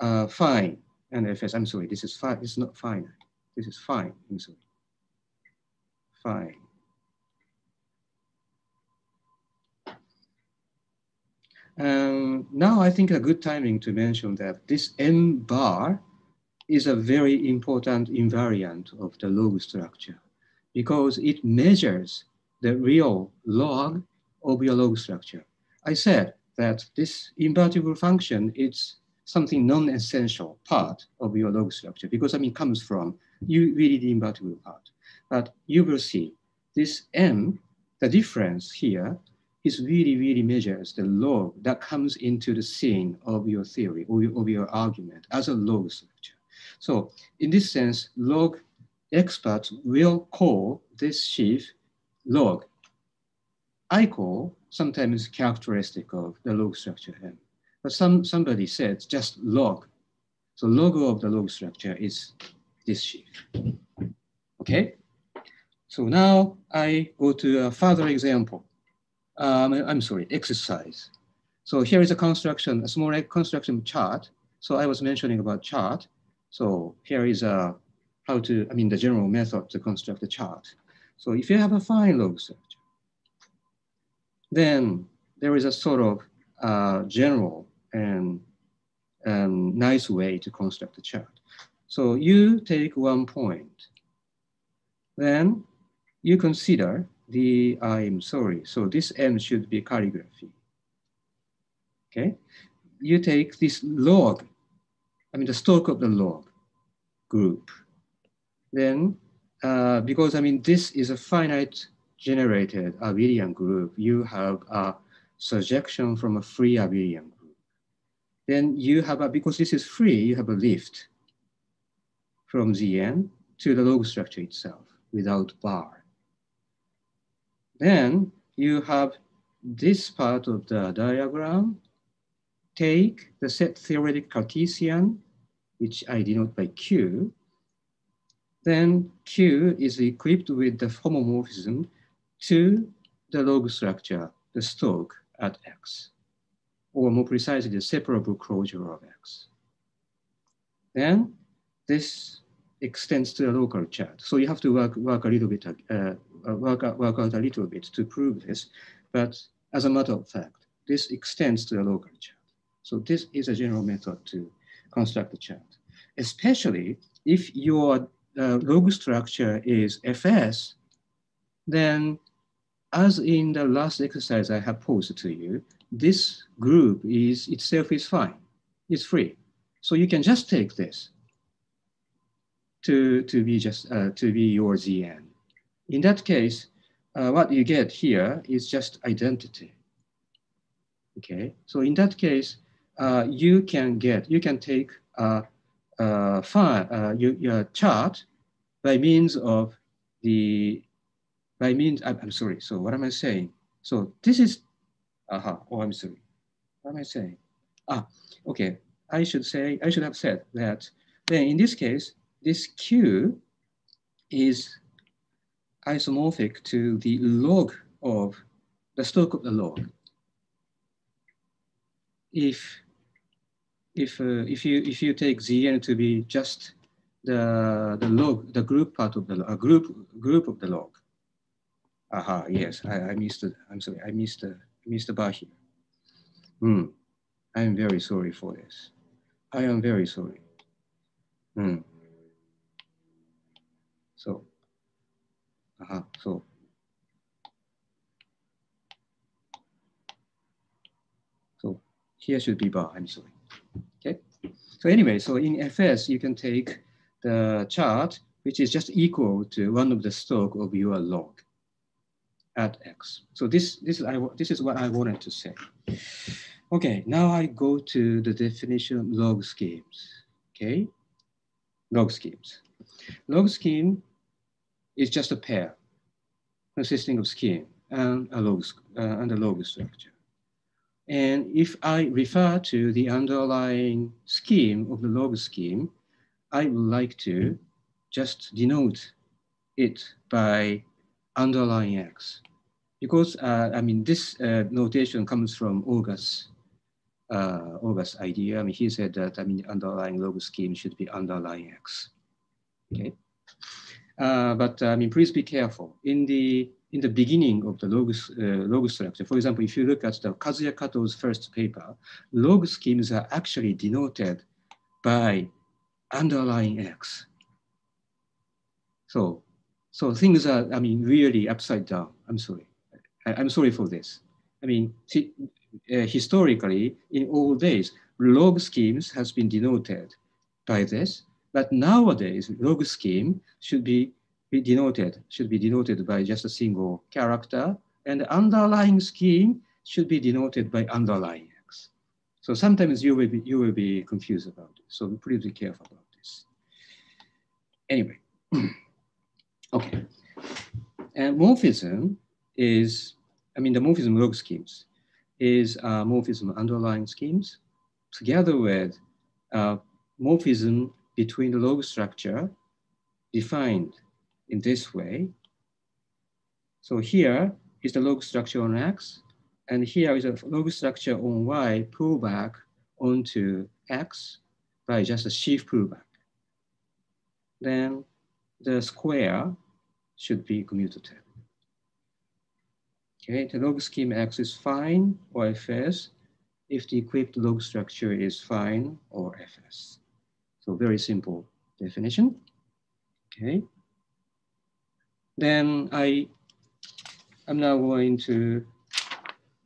uh, fine. And if I'm sorry, this is fine. It's not fine. This is fine. I'm sorry. Fine. Um, now I think a good timing to mention that this M bar is a very important invariant of the log structure because it measures the real log of your log structure. I said that this invertible function is something non-essential part of your log structure because I mean comes from you really the invertible part. But you will see this M, the difference here is really, really measures the log that comes into the scene of your theory or of your argument as a log structure. So in this sense, log experts will call this sheaf log. I call sometimes characteristic of the log structure M. But some, somebody said just log. So logo of the log structure is this sheaf. Okay? So now I go to a further example um, I'm sorry, exercise. So here is a construction, a small construction chart. So I was mentioning about chart. So here is a how to, I mean, the general method to construct a chart. So if you have a fine log structure, then there is a sort of uh, general and nice way to construct a chart. So you take one point, then you consider the, I'm sorry, so this M should be calligraphy. Okay, you take this log, I mean the stalk of the log group. Then, uh, because I mean this is a finite generated abelian group, you have a surjection from a free abelian group. Then you have a, because this is free, you have a lift from Zn to the log structure itself without bar. Then you have this part of the diagram. Take the set theoretic Cartesian, which I denote by Q. Then Q is equipped with the homomorphism to the log structure, the stalk at X, or more precisely, the separable closure of X. Then this extends to the local chart. So you have to work, work a little bit, uh, work, out, work out a little bit to prove this. But as a matter of fact, this extends to the local chart. So this is a general method to construct the chart, especially if your uh, log structure is FS, then as in the last exercise I have posed to you, this group is itself is fine, it's free. So you can just take this to, to be just uh, to be your ZN. In that case, uh, what you get here is just identity. Okay, so in that case, uh, you can get, you can take a, a file, uh, your, your chart by means of the, by means, I'm, I'm sorry, so what am I saying? So this is, aha, uh -huh, oh, I'm sorry. What am I saying? Ah, okay, I should say, I should have said that then in this case, this Q is isomorphic to the log of the stalk of the log. If if uh, if you if you take Zn to be just the the log, the group part of the a group group of the log. Aha, yes, I, I missed. I'm sorry, I missed the missed bar here. Hmm. I am very sorry for this. I am very sorry. Hmm. So, uh-huh, so. So here should be bar, I'm sorry. Okay. So anyway, so in FS, you can take the chart, which is just equal to one of the stalk of your log at X. So this, this, is, I, this is what I wanted to say. Okay, now I go to the definition of log schemes. Okay, log schemes. Log scheme is just a pair consisting of scheme and a log, uh, and a log structure. And if I refer to the underlying scheme of the log scheme, I would like to just denote it by underlying x. Because, uh, I mean, this uh, notation comes from Ogus uh, Ogus's idea. I mean, he said that, I mean, the underlying log scheme should be underlying X, okay? Uh, but, I mean, please be careful. In the, in the beginning of the log, uh, log structure, for example, if you look at the Kazuya Kato's first paper, log schemes are actually denoted by underlying X. So, so things are, I mean, really upside down. I'm sorry. I, am sorry for this. I mean, uh, historically, in old days, log schemes has been denoted by this, but nowadays, log scheme should be, be denoted, should be denoted by just a single character, and the underlying scheme should be denoted by underlying x. So sometimes you will be, you will be confused about it. So be careful about this. Anyway, okay. And morphism is, I mean, the morphism log schemes is uh, morphism underlying schemes together with uh, morphism between the log structure defined in this way. So here is the log structure on X, and here is a log structure on Y pullback onto X by just a sheaf pullback. Then the square should be commutative. Okay, the log scheme X is fine or FS if the equipped log structure is fine or FS. So very simple definition. Okay. Then I am now going to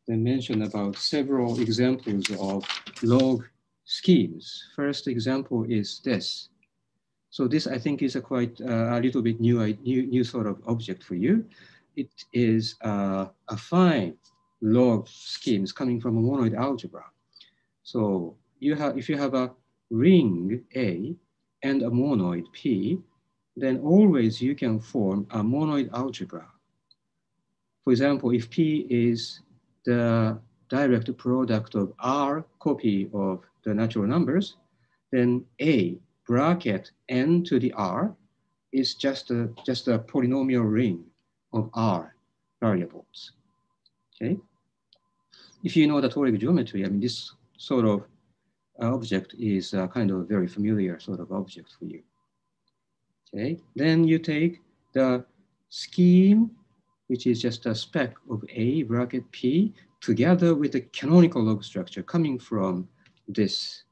mention about several examples of log schemes. First example is this. So this I think is a quite uh, a little bit new, new, new sort of object for you it is uh, a fine log schemes coming from a monoid algebra. So you have, if you have a ring A and a monoid P, then always you can form a monoid algebra. For example, if P is the direct product of R copy of the natural numbers, then A bracket N to the R is just a, just a polynomial ring of R. variables. Okay. If you know the toric geometry, I mean, this sort of uh, object is a kind of a very familiar sort of object for you. Okay. Then you take the scheme, which is just a spec of A bracket P, together with the canonical log structure coming from this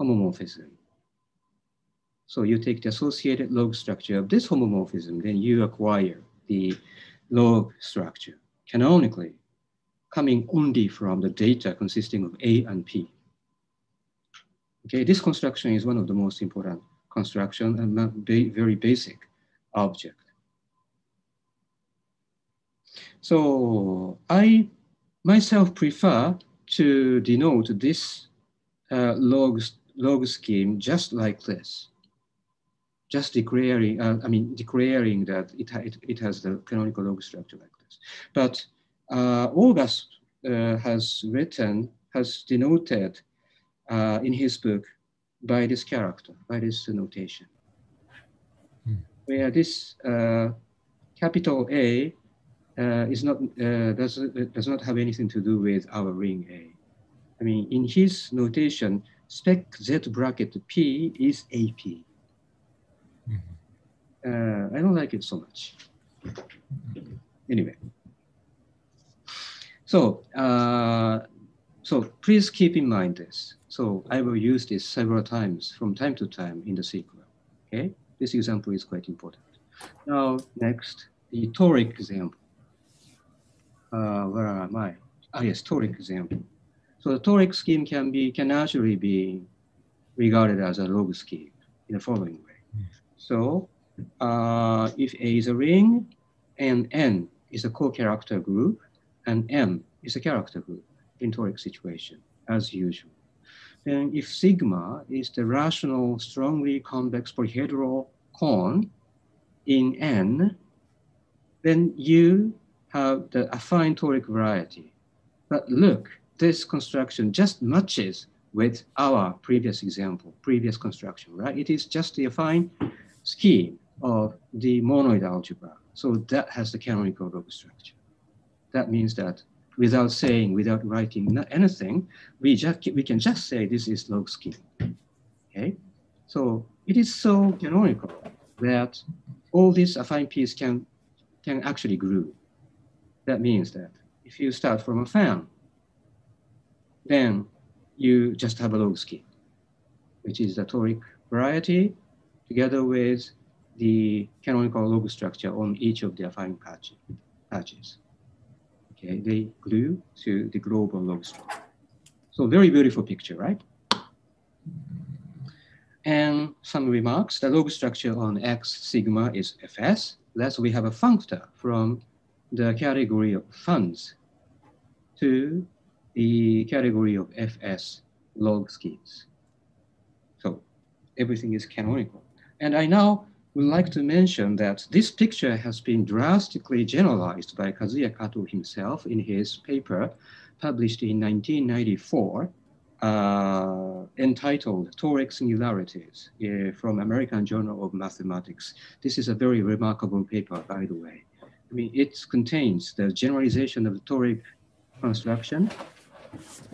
homomorphism. So you take the associated log structure of this homomorphism, then you acquire the log structure canonically coming only from the data consisting of A and P. Okay, this construction is one of the most important construction and not ba very basic object. So I myself prefer to denote this uh, log, log scheme just like this. Just declaring, uh, I mean, declaring that it, it, it has the canonical log structure like this. But uh, Ogus uh, has written, has denoted uh, in his book by this character, by this notation, hmm. where this uh, capital A uh, is not uh, does does not have anything to do with our ring A. I mean, in his notation, spec Z bracket P is AP. -hmm. uh, I don't like it so much. Anyway, so uh, so please keep in mind this. So I will use this several times from time to time in the sequel. Okay, this example is quite important. Now next, the toric example uh, where am I? Ah, yes, toric example. So the toric scheme can be can actually be regarded as a log scheme in the following way. Mm. So uh, if A is a ring and N is a co-character group and M is a character group in toric situation as usual. Then if sigma is the rational strongly convex polyhedral cone in N, then you have the affine toric variety. But look, this construction just matches with our previous example, previous construction, right? It is just the affine scheme of the monoid algebra. So that has the canonical log structure. That means that without saying, without writing anything, we, just, we can just say this is log scheme, okay? So it is so canonical that all these affine p's can, can actually group. That means that if you start from a fan, then you just have a log scheme, which is the toric variety together with the canonical log structure on each of the affine patch, patches. Okay, they glue to the global log structure. So very beautiful picture, right? And some remarks, the log structure on X sigma is Fs. Thus we have a functor from the category of fans to the category of FS log schemes. So everything is canonical. And I now would like to mention that this picture has been drastically generalized by Kazuya Kato himself in his paper published in 1994 uh, entitled Toric Singularities uh, from American Journal of Mathematics. This is a very remarkable paper, by the way. I mean, it contains the generalization of the toric construction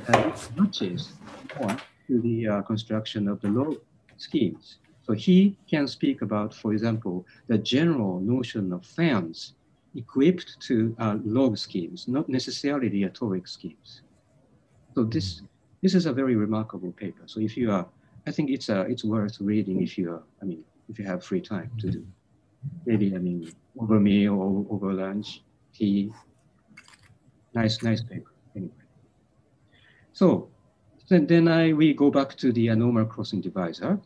and it matches to the uh, construction of the log schemes. So he can speak about, for example, the general notion of fans equipped to uh, log schemes, not necessarily the toric schemes. So this this is a very remarkable paper. So if you are, I think it's uh, it's worth reading if you are, I mean, if you have free time to do. Maybe I mean over meal or over lunch, tea. Nice, nice paper. Anyway. So then, then I we go back to the uh, normal crossing divisor.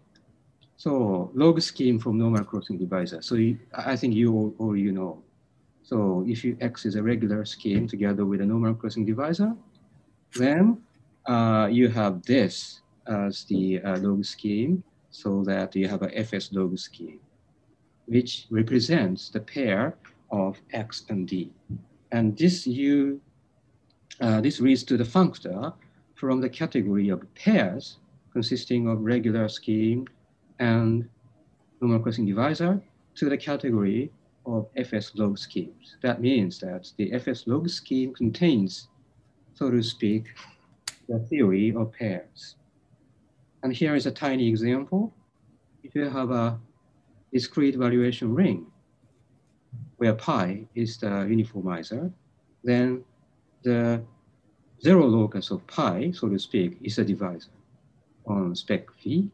So log scheme from normal crossing divisor. So you, I think you all, all you know. So if you x is a regular scheme together with a normal crossing divisor, then uh, you have this as the uh, log scheme so that you have a fs log scheme which represents the pair of x and d. And this you uh, this leads to the functor from the category of pairs consisting of regular scheme and normal crossing divisor to the category of FS log schemes. That means that the FS log scheme contains, so to speak, the theory of pairs. And here is a tiny example. If you have a discrete valuation ring where pi is the uniformizer, then the zero locus of pi, so to speak, is a divisor on spec phi.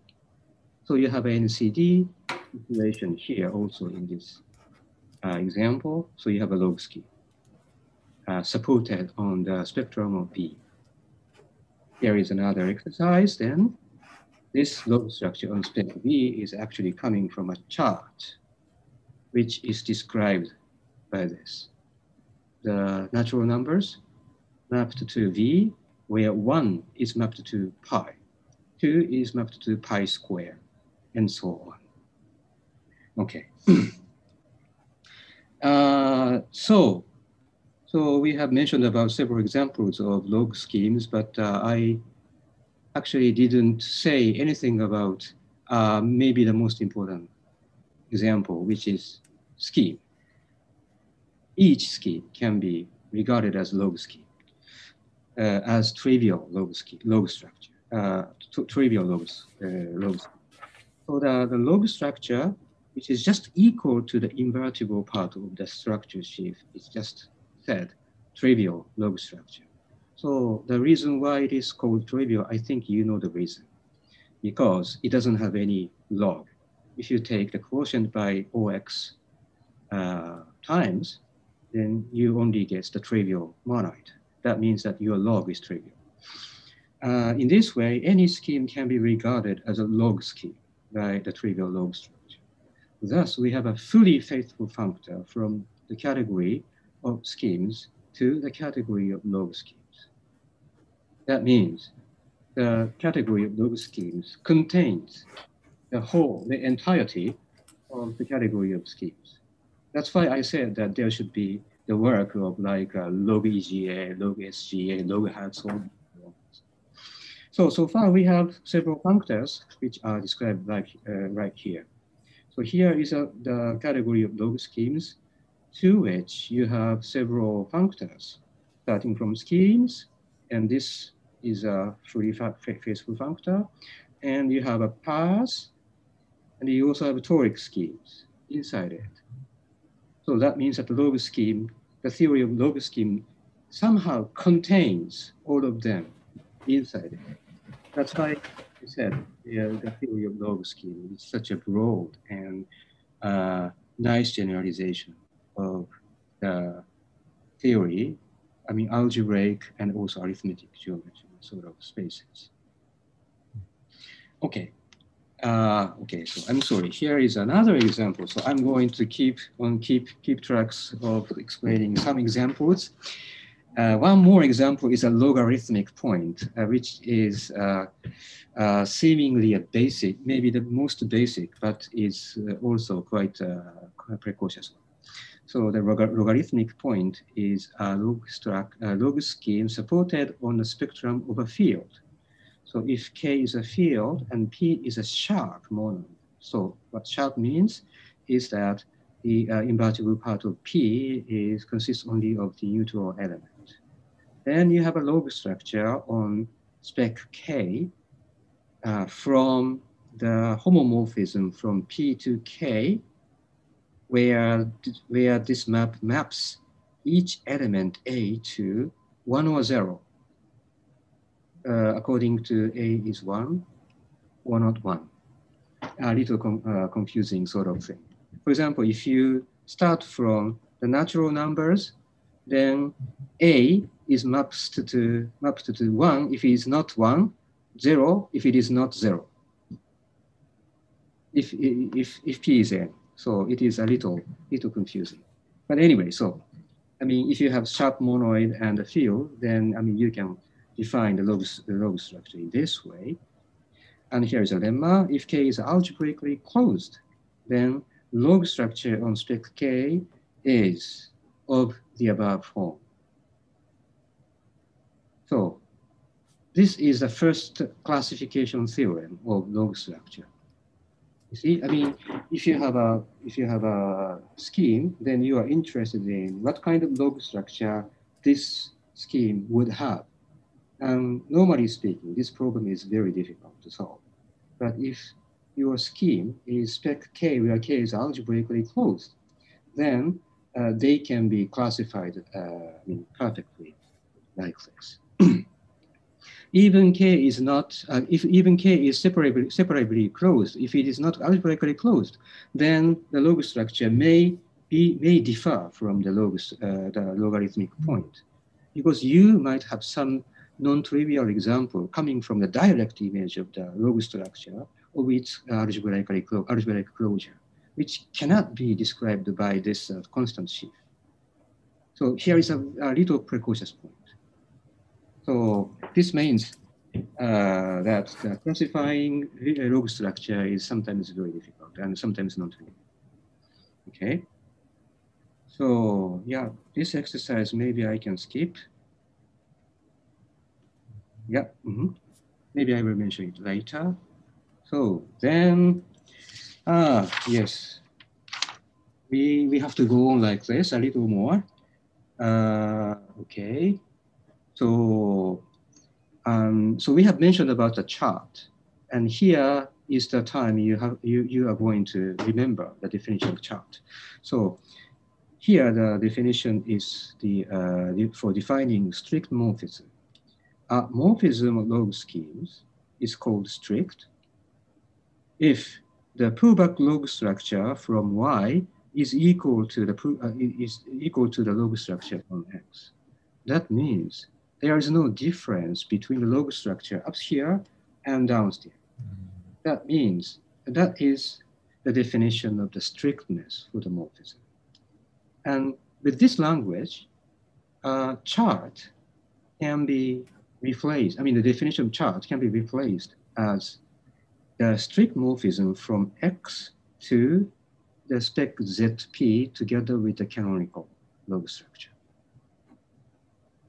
So you have an NCD situation here also in this uh, example. So you have a log scheme uh, supported on the spectrum of P. Here is another exercise then. This log structure on spectrum V is actually coming from a chart, which is described by this. The natural numbers mapped to V, where one is mapped to pi, two is mapped to pi square, and so on. Okay. uh, so, so we have mentioned about several examples of log schemes, but uh, I actually didn't say anything about uh, maybe the most important example, which is scheme. Each scheme can be regarded as log scheme, uh, as trivial log scheme, log structure, uh, trivial logs, uh, logs. So the, log structure which is just equal to the invertible part of the structure sheaf. It's just said trivial log structure. So the reason why it is called trivial, I think you know the reason. Because it doesn't have any log. If you take the quotient by OX uh, times, then you only get the trivial monoid. That means that your log is trivial. Uh, in this way, any scheme can be regarded as a log scheme by the trivial log structure. Thus, we have a fully faithful functor from the category of schemes to the category of log schemes. That means the category of log schemes contains the whole, the entirety of the category of schemes. That's why I said that there should be the work of like uh, log EGA, log SGA, log Hartshorne. So, so far we have several functors which are described like, uh, right here. So here is a, the category of log schemes to which you have several functors starting from schemes, and this is a fully faithful functor, and you have a path, and you also have toric schemes inside it. So that means that the log scheme, the theory of log scheme somehow contains all of them inside it. That's why you said, yeah, the theory of log scheme is such a broad and uh, nice generalization of the theory, I mean, algebraic and also arithmetic geometry sort of spaces. Okay. Uh, okay, so I'm sorry. Here is another example. So I'm going to keep on keep keep tracks of explaining some examples. Uh, one more example is a logarithmic point, uh, which is uh, uh seemingly a basic, maybe the most basic, but is uh, also quite uh, precocious. So the log logarithmic point is a log, a log scheme supported on the spectrum of a field. So if K is a field and P is a sharp monoid, so what sharp means is that the invertible part of P is consists only of the neutral element. Then you have a log structure on spec K uh, from the homomorphism from P to K, where, where this map maps each element A to one or zero, uh, according to A is one or not one. A little com uh, confusing sort of thing. For example, if you start from the natural numbers, then A is mapped to, mapped to one if it is not one, zero if it is not zero. If, if, if P is N. So it is a little, little confusing. But anyway, so, I mean, if you have sharp monoid and a field, then, I mean, you can define the log, the log structure in this way. And here is a lemma. If K is algebraically closed, then log structure on spec K is of the above form. So this is the first classification theorem of log structure. You see, I mean, if you have a if you have a scheme, then you are interested in what kind of log structure this scheme would have. And normally speaking, this problem is very difficult to solve. But if your scheme is spec K, where K is algebraically closed, then uh, they can be classified uh, perfectly like this. even K is not, uh, if even K is separably, separately closed, if it is not algebraically closed, then the log structure may be, may differ from the, log, uh, the logarithmic point because you might have some non-trivial example coming from the direct image of the log structure of its algebraically clo algebraic closure, which cannot be described by this uh, constant sheaf. So here is a, a, little precocious point. So this means uh, that classifying a log structure is sometimes very difficult and sometimes not really. Okay. So yeah, this exercise maybe I can skip. Yeah, mm -hmm. maybe I will mention it later. So then, ah, yes, we, we have to go on like this a little more. Uh, okay, so, um, so we have mentioned about the chart and here is the time you have you, you are going to remember the definition of chart. So here the definition is the, uh, for defining strict morphism. A morphism of log schemes is called strict if the pullback log structure from y is equal to the uh, is equal to the log structure from x. That means there is no difference between the log structure up here and downstairs. Mm-hmm. That means that is the definition of the strictness for the morphism. And with this language, a chart can be replaced. I mean, the definition of chart can be replaced as the strict morphism from X to the spec ZP together with the canonical log structure.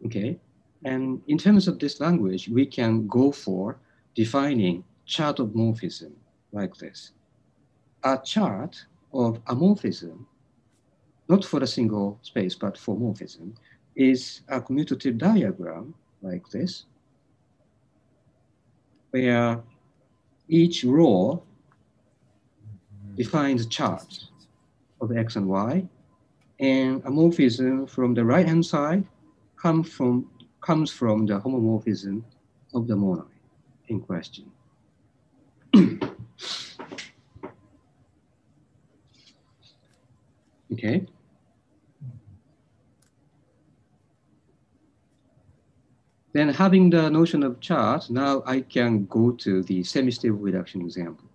Okay, and in terms of this language, we can go for defining chart of morphism like this. A chart of a morphism, not for a single space, but for morphism, is a commutative diagram like this, where each row defines charts of x and y, and a morphism from the right-hand side come from, comes from the homomorphism of the monoid in question. okay. Then having the notion of chart, now I can go to the semi-stable reduction example.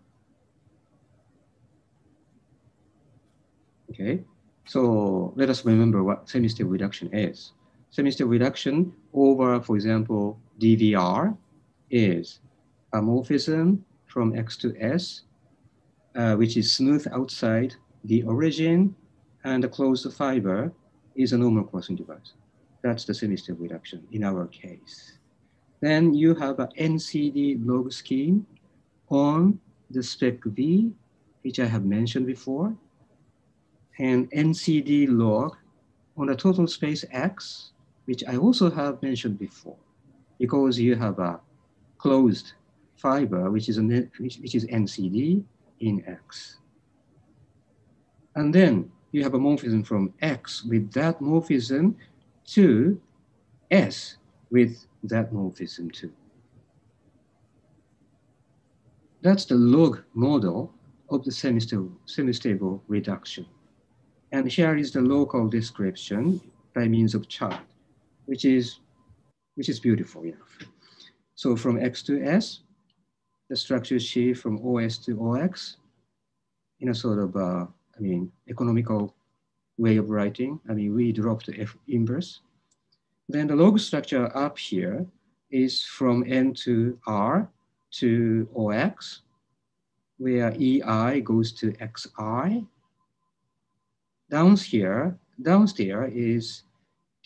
Okay, so let us remember what semi-stable reduction is. Semi-stable reduction over, for example, DVR is a morphism from X to S, uh, which is smooth outside the origin and the closed fiber is a normal crossing divisor. That's the semi-stable reduction in our case. Then you have an NCD log scheme on the spec V, which I have mentioned before, and NCD log on the total space X, which I also have mentioned before, because you have a closed fiber, which is, which, which is NCD in X. And then you have a morphism from X with that morphism to S with that morphism too. That's the log model of the semi-stable, semi-stable reduction. And here is the local description by means of chart, which is, which is beautiful enough. So from X to S, the structure sheaf from OS to OX in a sort of, uh, I mean, economical way of writing. I mean, we dropped the F inverse. Then the log structure up here is from N to R to OX, where EI goes to XI. Down here, downstairs is,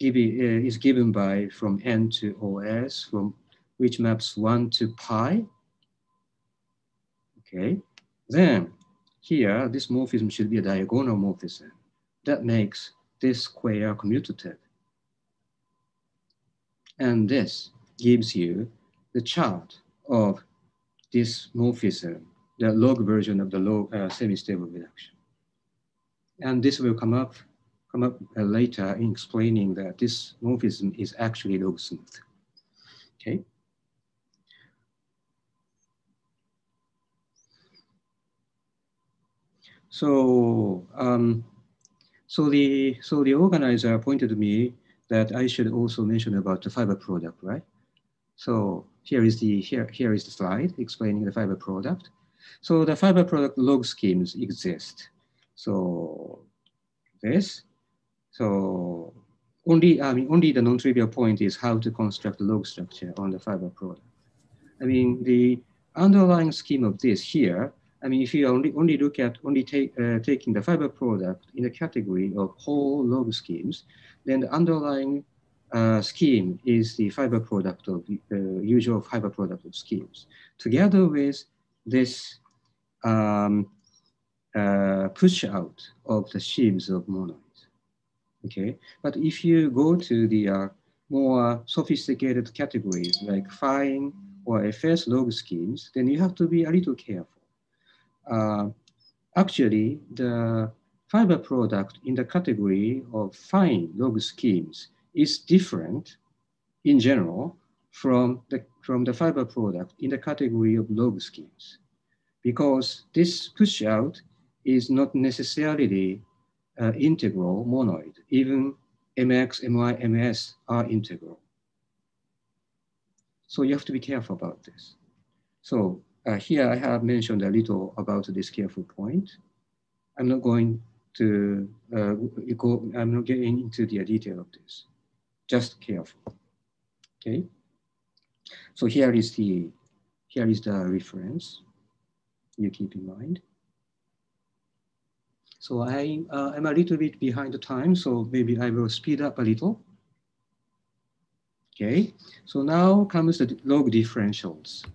uh, is given by from N to OS, from which maps one to pi. Okay, then here, this morphism should be a diagonal morphism. That makes this square commutative. And this gives you the chart of this morphism, the log version of the log uh, semi-stable reduction. And this will come up, come up uh, later in explaining that this morphism is actually log smooth. Okay. So, um, so the so the organizer pointed to me that I should also mention about the fiber product, right? So here is the here here is the slide explaining the fiber product. So the fiber product log schemes exist. So this, so only I mean only the non-trivial point is how to construct the log structure on the fiber product. I mean the underlying scheme of this here I mean, if you only, only look at only take, uh, taking the fiber product in the category of whole log schemes, then the underlying uh, scheme is the fiber product of uh, usual fiber product of schemes, together with this um, uh, push out of the sheaves of monoids. Okay, but if you go to the uh, more sophisticated categories like fine or FS log schemes, then you have to be a little careful. Uh, actually the fiber product in the category of fine log schemes is different in general from the, from the fiber product in the category of log schemes. Because this push out is not necessarily uh, integral monoid. Even MX, MY, MS are integral. So you have to be careful about this. So uh, here I have mentioned a little about this careful point. I'm not going to uh, go, I'm not getting into the detail of this, just careful, okay? So here is the, here is the reference you keep in mind. So I, uh, I'm a little bit behind the time, so maybe I will speed up a little. Okay, so now comes the log differentials.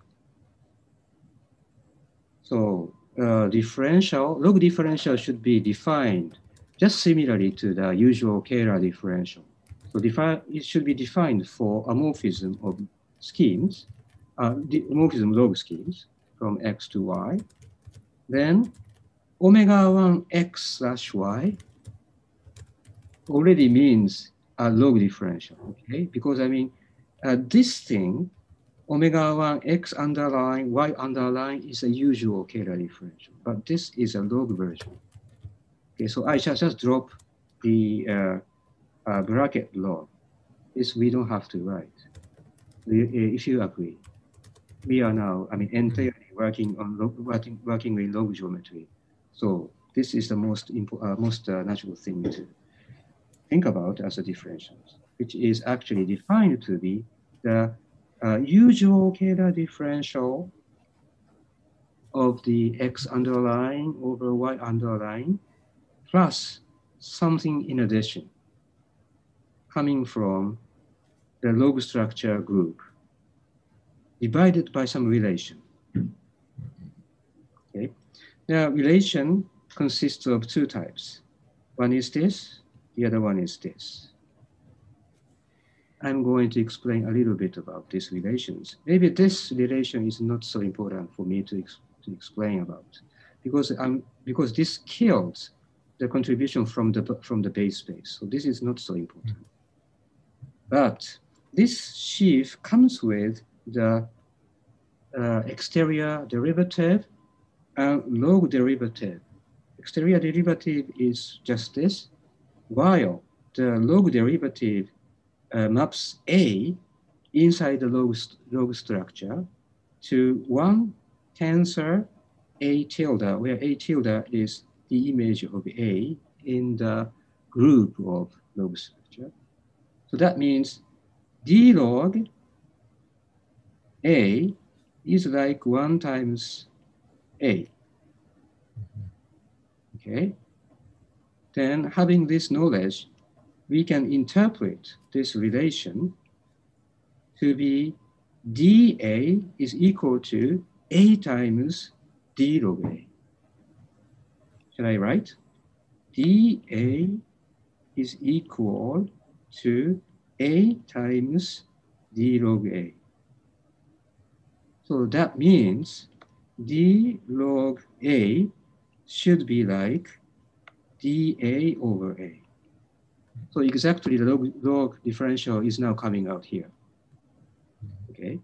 So uh, differential, log differential should be defined just similarly to the usual Kähler differential. So it should be defined for a morphism of schemes, uh, morphism log schemes from x to y. Then omega 1 x slash y already means a log differential, okay? Because I mean, uh, this thing omega 1 x underline y underline is a usual Kähler differential, but this is a log version. Okay, so I shall just drop the uh, uh, bracket log. This we don't have to write. If you agree, we are now, I mean, entirely working on log, working working with log geometry. So this is the most uh, most uh, natural thing to think about as a differential, which is actually defined to be the uh, usual Kähler differential of the x underlying over y underlying plus something in addition coming from the log structure group divided by some relation. The relation consists of two types. One is this, the other one is this. I'm going to explain a little bit about these relations. Maybe this relation is not so important for me to, ex to explain about because, I'm, because this kills the contribution from the, from the base space. So this is not so important. But this sheaf comes with the uh, exterior derivative and log derivative. Exterior derivative is just this, while the log derivative uh, maps A inside the log, log structure to one tensor A tilde, where A tilde is the image of A in the group of log structure. So that means D log A is like one times A. Okay. Then having this knowledge, we can interpret this relation to be dA is equal to A times d log A. Can I write? dA is equal to A times d log A. So that means d log A should be like dA over A. So exactly the log, log differential is now coming out here. Okay.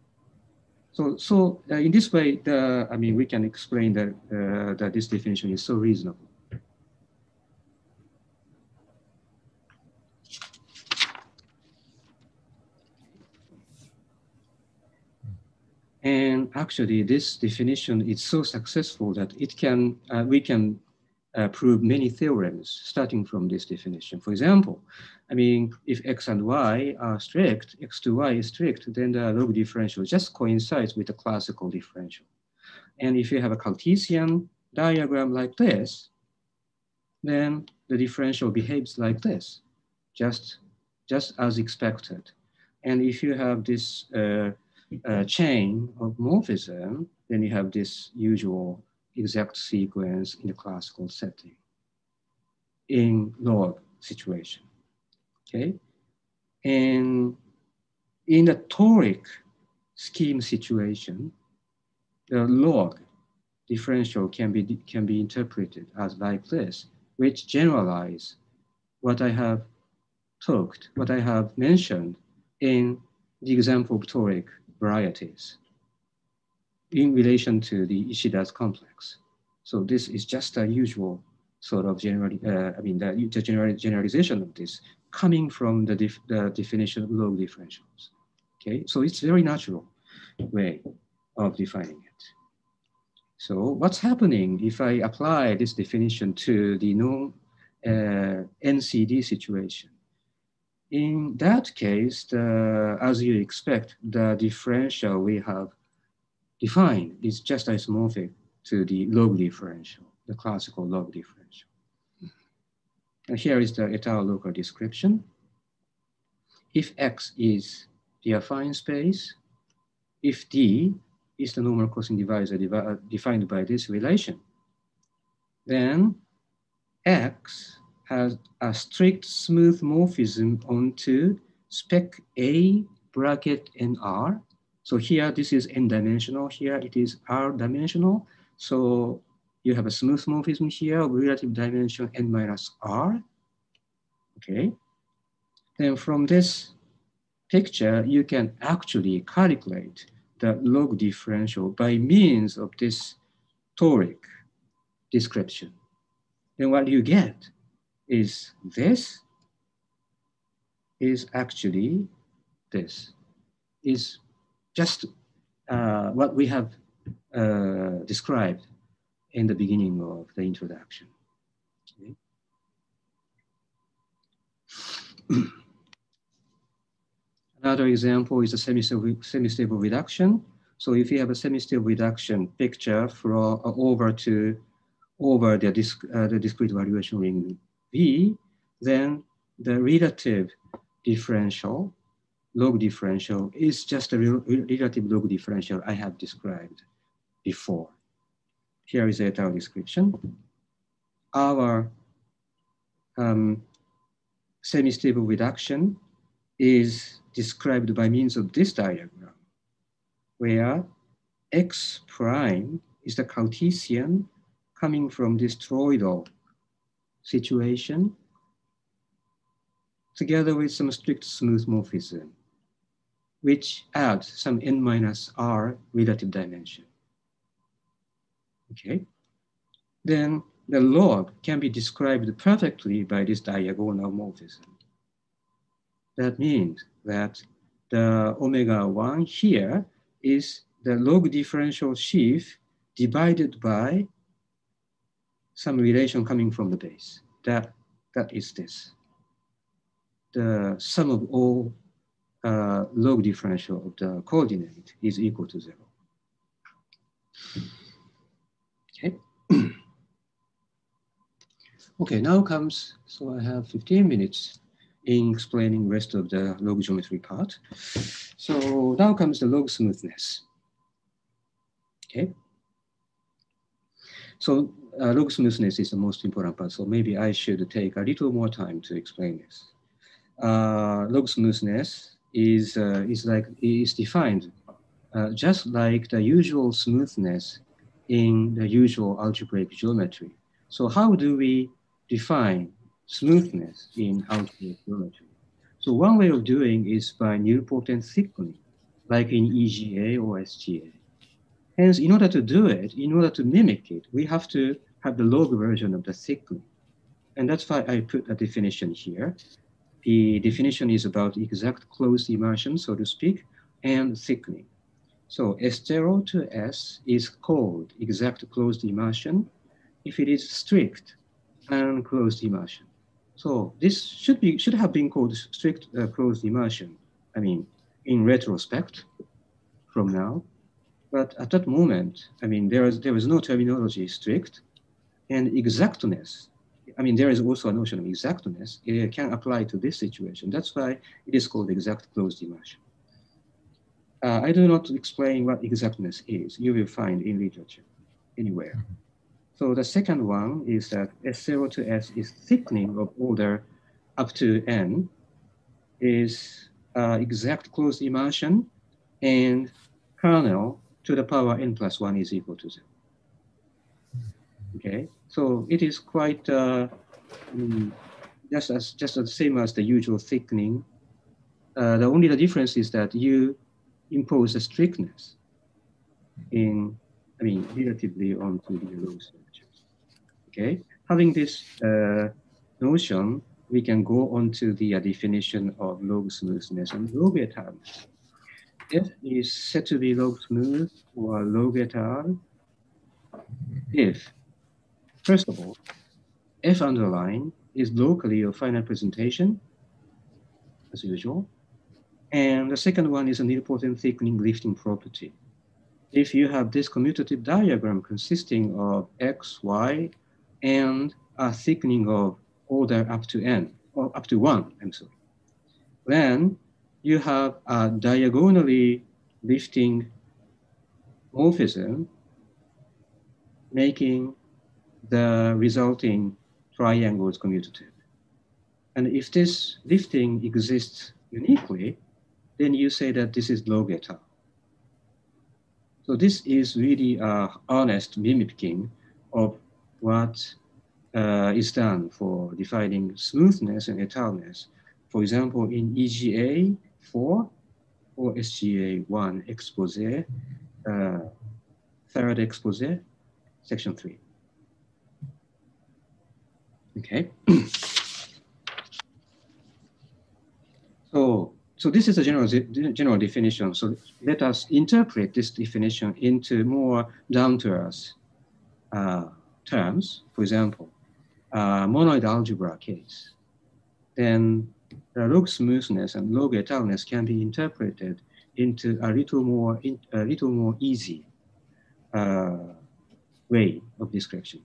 So, so uh, in this way, the, I mean, we can explain that, uh, that this definition is so reasonable. And actually, this definition is so successful that it can, uh, we can uh, prove many theorems starting from this definition. For example, I mean, if x and y are strict, x to y is strict, then the log differential just coincides with the classical differential. And if you have a Cartesian diagram like this, then the differential behaves like this, just, just as expected. And if you have this uh, uh, chain of morphism, then you have this usual exact sequence in the classical setting in log situation, okay? And in the toric scheme situation, the log differential can be, can be interpreted as like this, which generalize what I have talked, what I have mentioned in the example of toric varieties in relation to the Ishida's complex. So this is just a usual sort of general, uh, I mean, the, the general, generalization of this coming from the, the definition of log differentials. Okay, so it's very natural way of defining it. So what's happening if I apply this definition to the non uh, NCD situation? In that case, the, as you expect, the differential we have defined is just isomorphic to the log differential, the classical log differential. And here is the étale local description. If X is the affine space, if D is the normal crossing divisor defined by this relation, then X has a strict smooth morphism onto spec A bracket NR. So here, this is n dimensional. Here, it is R dimensional. So you have a smooth morphism here of relative dimension n minus R. Okay. Then from this picture, you can actually calculate the log differential by means of this toric description. Then what do you get is this is actually this is just uh, what we have uh, described in the beginning of the introduction. Okay. Another example is a semi-stable, semi-stable reduction. So if you have a semi-stable reduction picture from uh, over to over the, disc, uh, the discrete valuation ring V, then the relative differential, log differential, is just a relative log differential I have described before. Here is a description. Our um, semi-stable reduction is described by means of this diagram, where x prime is the Cartesian coming from this toroidal situation together with some strict smooth morphism, which adds some n minus r relative dimension. Okay, then the log can be described perfectly by this diagonal morphism. That means that the omega 1 here is the log differential sheaf divided by some relation coming from the base. That, that is this. The sum of all uh, log differential of the coordinate is equal to zero. Okay. okay, now comes, so I have 15 minutes in explaining rest of the log geometry part. So now comes the log smoothness. Okay. So uh, log smoothness is the most important part. So maybe I should take a little more time to explain this. Uh, log smoothness is, uh, is like, is defined uh, just like the usual smoothness in the usual algebraic geometry. So how do we define smoothness in algebraic geometry? So one way of doing is by nilpotent thickening, like in EGA or SGA. Hence, in order to do it, in order to mimic it, we have to have the log version of the thickening. And that's why I put a definition here. The definition is about exact closed immersion, so to speak, and thickening. So S0 to S is called exact closed immersion if it is strict and closed immersion. So this should be should have been called strict uh, closed immersion. I mean, in retrospect, from now, but at that moment, I mean, there is there was no terminology strict, and exactness. I mean, there is also a notion of exactness. It can apply to this situation. That's why it is called exact closed immersion. Uh, I do not explain what exactness is. You will find in literature anywhere. Mm -hmm. So the second one is that S0 to S is thickening of order up to N is uh, exact closed immersion and kernel to the power N plus one is equal to zero. Okay, so it is quite uh, um, just as just the same as the usual thickening. Uh, the only the difference is that you impose a strictness in, I mean, relatively onto the log structures. Okay, having this uh, notion, we can go on to the uh, definition of log smoothness and log étaleness. F is said to be log smooth or log étale if, first of all, F underline is locally a finite presentation, as usual, and the second one is a nilpotent thickening lifting property. If you have this commutative diagram consisting of x, y, and a thickening of order up to n, or up to one, I'm sorry, then you have a diagonally lifting morphism making the resulting triangles commutative. And if this lifting exists uniquely, then you say that this is log étale. So this is really a honest mimicking of what uh, is done for defining smoothness and étaleness. For example, in EGA 4 or SGA 1 expose, uh, third expose, section 3. Okay. so so this is a general, general definition. So let us interpret this definition into more down-to-earth uh, terms. For example, uh, monoid algebra case. Then the log smoothness and log étaleness can be interpreted into a little more, in, a little more easy uh, way of description.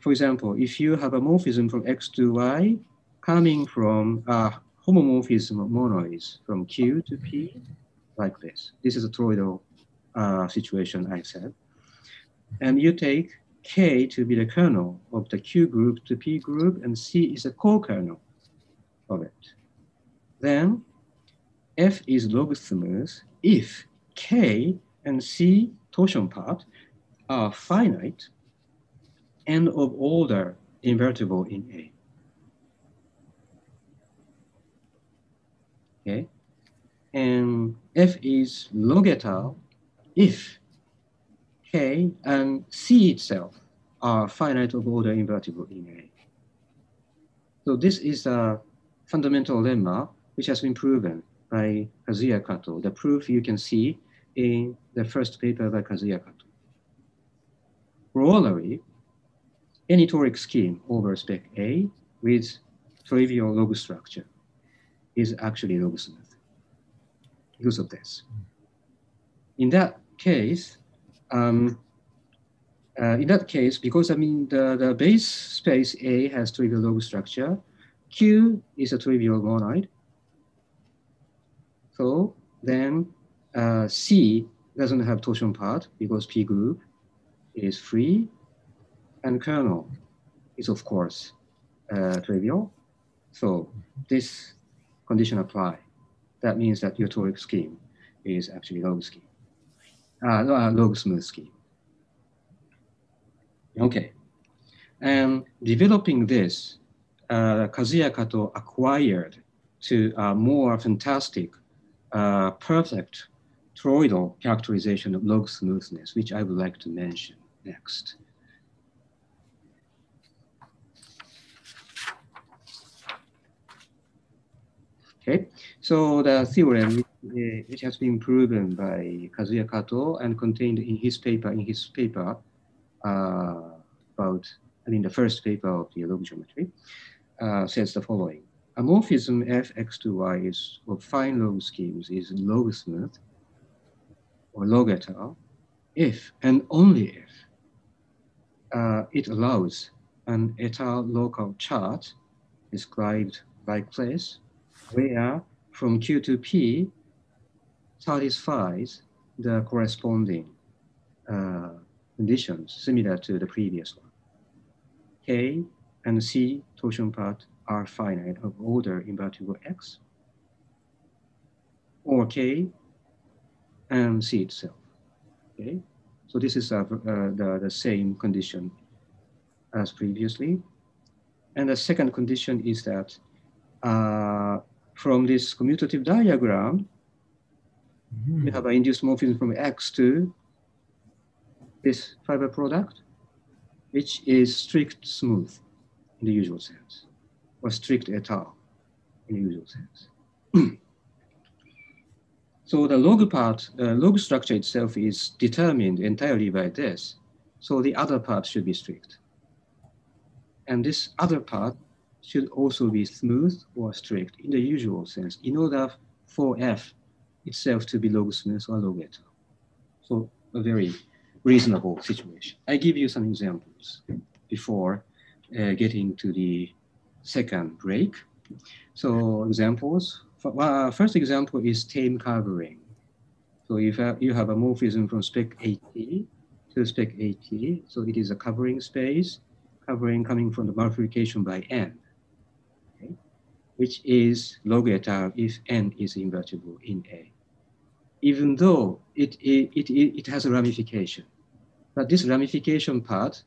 For example, if you have a morphism from x to y coming from a homomorphism of monoids from Q to P, like this. This is a toroidal uh, situation I said. And you take K to be the kernel of the Q group to P group, and C is a co-kernel of it. Then F is log smooth if K and C torsion part are finite and of order invertible in A. okay? And F is log étale if K and C itself are finite of order invertible in A. So this is a fundamental lemma which has been proven by Kazuya Kato. The proof you can see in the first paper by Kazuya Kato. Corollary, any toric scheme over spec A with trivial log structure is actually log smooth because of this. In that case, um, uh, in that case, because I mean the, the base space A has trivial log structure, Q is a trivial monoid. So then uh, C doesn't have torsion part because P group is free. and kernel is of course uh, trivial. So this condition apply. That means that your toric scheme is actually log scheme, uh, uh, log smooth scheme. Okay. And developing this, Kazuya Kato acquired to a more fantastic, uh, perfect toroidal characterization of log smoothness, which I would like to mention next. Okay, so the theorem which has been proven by Kazuya Kato and contained in his paper, in his paper uh, about, I mean, the first paper of the log geometry, uh, says the following. A morphism f x to y is of fine log schemes is log smooth or log étale if and only if uh, it allows an étale local chart described by place where from Q to P satisfies the corresponding uh, conditions similar to the previous one. K and C torsion part are finite of order invertible X, or K and C itself. Okay, so this is uh, uh, the, the same condition as previously. And the second condition is that uh, from this commutative diagram, mm. we have an induced morphism from X to this fiber product, which is strict smooth in the usual sense, or strict étale in the usual sense. so the log part, uh, log structure itself is determined entirely by this. So the other part should be strict. And this other part should also be smooth or strict in the usual sense in order for f itself to be log smooth or log étale. So a very reasonable situation. I give you some examples before getting to the second break. So examples, uh, first example is tame covering. So if uh, you have a morphism from spec AT to spec AT, so it is a covering space, covering coming from the multiplication by n which is log étale if n is invertible in A. Even though it, it, it, it has a ramification, but this ramification part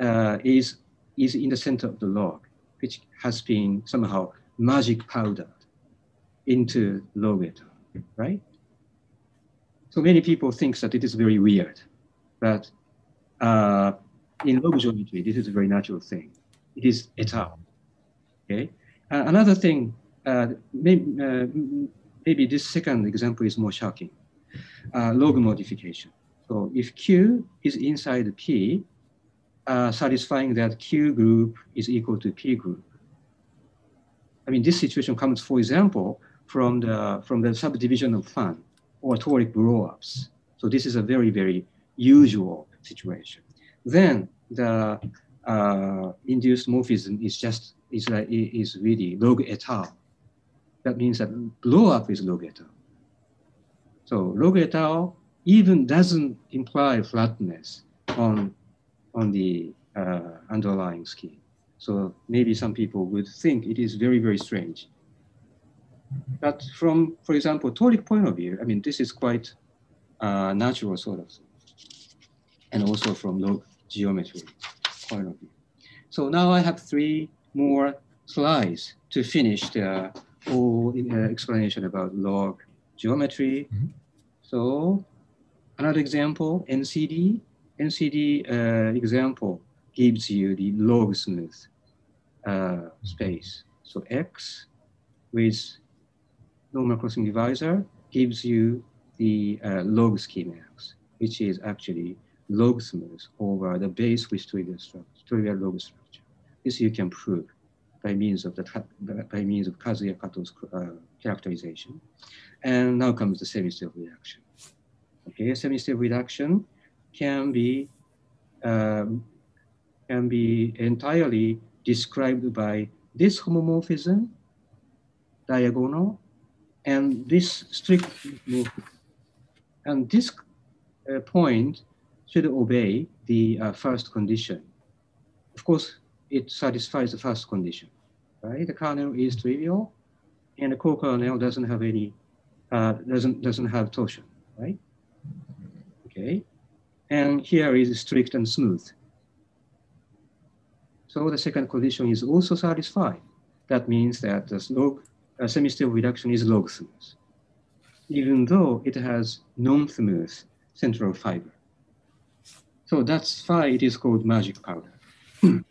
uh, is, is in the center of the log, which has been somehow magic powdered into log étale, right? So many people think that it is very weird, but uh, in log geometry, this is a very natural thing. It is étale, okay? Uh, another thing, uh, uh, maybe this second example is more shocking. log modification. So if Q is inside P, uh, satisfying that Q group is equal to P group. I mean, this situation comes, for example, from the, from the subdivision of fan or toric blow-ups. So this is a very, very usual situation. Then the uh, induced morphism is just is, uh, is really log étale. That means that blow up is log étale. So log étale even doesn't imply flatness on, on the uh, underlying scheme. So maybe some people would think it is very, very strange. But from, for example, toric point of view, I mean, this is quite uh, natural sort of thing. And also from log geometry point of view. So now I have three more slides to finish the whole uh, explanation about log geometry. Mm -hmm. So another example, NCD. NCD uh, example gives you the log smooth uh, space. So X with normal crossing divisor gives you the uh, log scheme X, which is actually log smooth over the base with trivial structure, trivial log structure. This you can prove by means of the by means of Kazuya Kato's uh, characterization. And now comes the semi-stable reduction. Okay, semi-stable reduction can be um, can be entirely described by this homomorphism, diagonal, and this strict morphism. And this uh, point should obey the uh, first condition of course, it satisfies the first condition, right? The kernel is trivial, and the co-kernel doesn't have any, uh, doesn't doesn't have torsion, right? Okay, and here is strict and smooth. So the second condition is also satisfied. That means that the log, uh, semi-stable reduction is log smooth, even though it has non-smooth central fiber. So that's why it is called magic powder.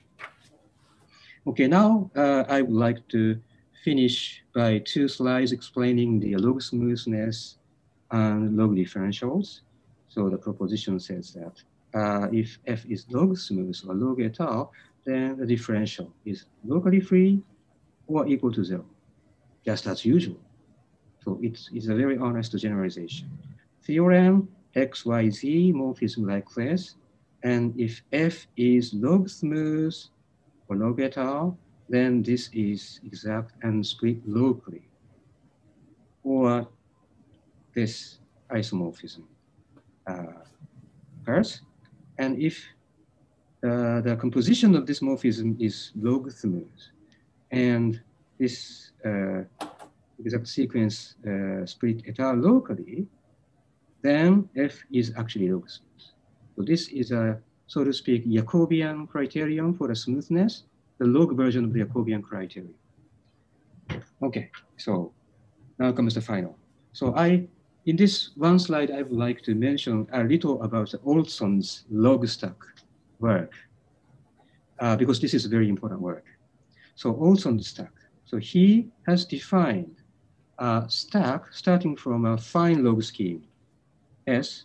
okay, now uh, I would like to finish by two slides explaining the log smoothness and log differentials. So the proposition says that uh, if f is log smooth or log étale, then the differential is locally free or equal to zero, just as usual. So it's, it's a very honest generalization. Theorem XYZ morphism like this. And if F is log smooth or log étale, then this is exact and split locally. Or this isomorphism uh, occurs. And if uh, the composition of this morphism is log smooth, and this uh, exact sequence uh, split étale locally, then F is actually log smooth. So this is a, so to speak, Jacobian criterion for the smoothness, the log version of the Jacobian criterion. Okay, so now comes the final. So I, in this one slide, I would like to mention a little about Olsson's log stack work, uh, because this is a very important work. So Olsson's stack. So he has defined a stack starting from a fine log scheme S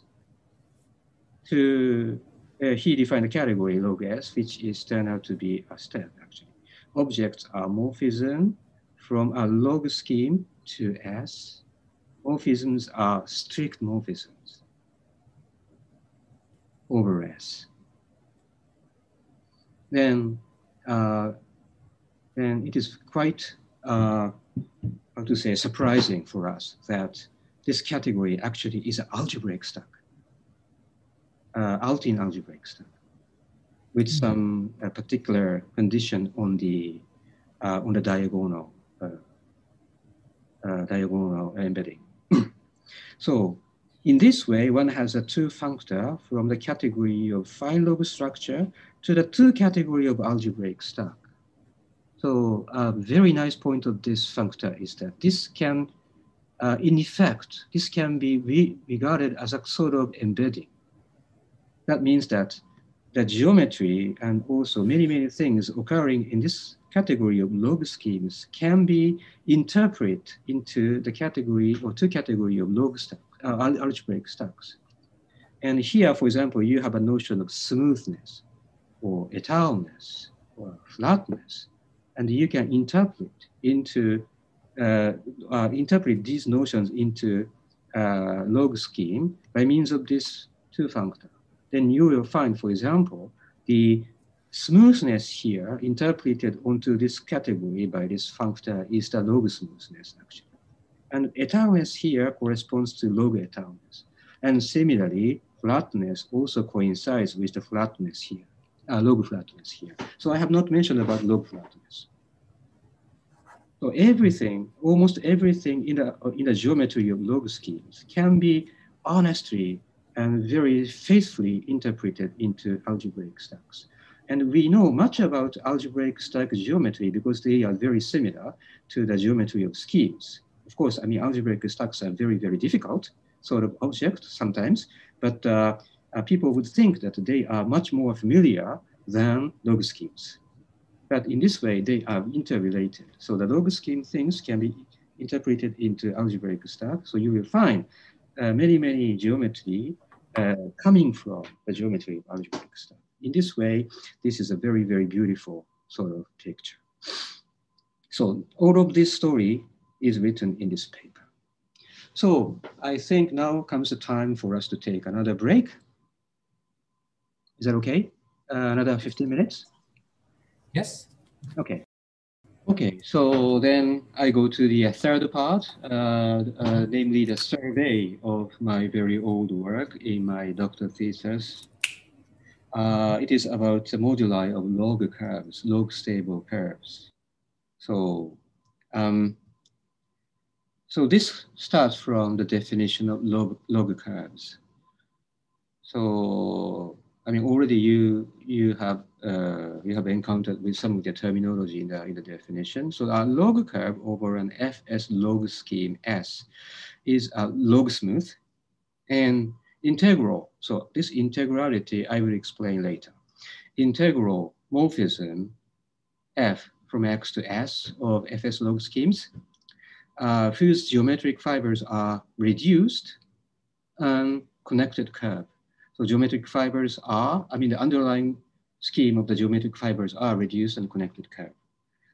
to, uh, he defined a category log S, which is turned out to be a step actually. Objects are morphism from a log scheme to S. Morphisms are strict morphisms over S. Then, uh, then it is quite, uh, how to say, surprising for us that this category actually is an algebraic stack, uh, Artin algebraic stack, with mm-hmm. some uh, particular condition on the uh, on the diagonal uh, uh, diagonal embedding. So in this way, one has a two functor from the category of fine log structure to the two category of algebraic stack. So a very nice point of this functor is that this can uh, in effect, this can be re regarded as a sort of embedding. That means that the geometry and also many, many things occurring in this category of log schemes can be interpreted into the category or two category of log stack, uh, algebraic stacks. And here, for example, you have a notion of smoothness or étaleness or flatness, and you can interpret into uh, uh, interpret these notions into uh, log scheme by means of this two functor. Then you will find, for example, the smoothness here interpreted onto this category by this functor is the log smoothness actually. And étaleness here corresponds to log étaleness. And similarly, flatness also coincides with the flatness here, uh, log flatness here. So I have not mentioned about log flatness. So everything, almost everything in the, in the geometry of log schemes can be honestly and very faithfully interpreted into algebraic stacks. And we know much about algebraic stack geometry because they are very similar to the geometry of schemes. Of course, I mean, algebraic stacks are very, very difficult sort of objects sometimes, but uh, uh, people would think that they are much more familiar than log schemes. But in this way, they are interrelated. So the log scheme things can be interpreted into algebraic stack. So you will find uh, many, many geometry uh, coming from the geometry of algebraic stack. In this way, this is a very, very beautiful sort of picture. So all of this story is written in this paper. So I think now comes the time for us to take another break. Is that okay? Uh, another 15 minutes? Yes. Okay. Okay, so then I go to the third part, uh, uh, namely the survey of my very old work in my doctor thesis. Uh, it is about the moduli of log curves, log stable curves. So, um, so this starts from the definition of log, log curves. So, I mean, already you you have uh, you have encountered with some of the terminology in the in the definition. So, a log curve over an fs log scheme S is a log smooth and integral. So, this integrality I will explain later. Integral morphism f from x to s of fs log schemes uh, whose geometric fibers are reduced and connected curve. So geometric fibers are, I mean, the underlying scheme of the geometric fibers are reduced and connected curve.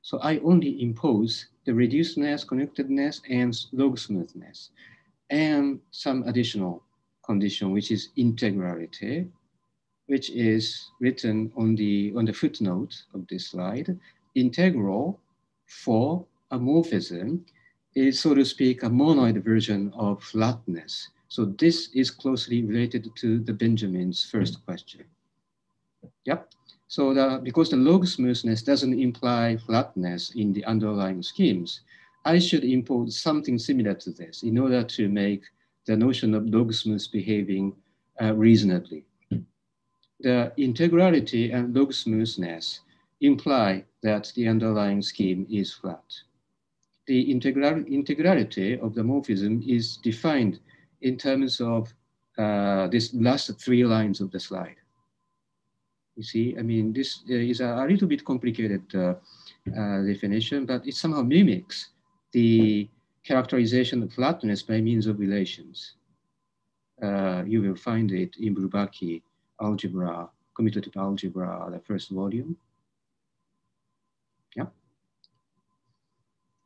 So I only impose the reducedness, connectedness, and log smoothness, and some additional condition, which is integrality, which is written on the, on the footnote of this slide. Integral for a morphism is, so to speak, a monoid version of flatness. So this is closely related to the Benjamin's first question. Yep. So the, because the log smoothness doesn't imply flatness in the underlying schemes, I should impose something similar to this in order to make the notion of log smooth behaving uh, reasonably. The integrality and log smoothness imply that the underlying scheme is flat. The integral, integrality of the morphism is defined in terms of uh, this last three lines of the slide. You see, I mean, this is a, a little bit complicated uh, uh, definition, but it somehow mimics the characterization of flatness by means of relations. Uh, you will find it in Bourbaki algebra, commutative algebra, the first volume. Yeah.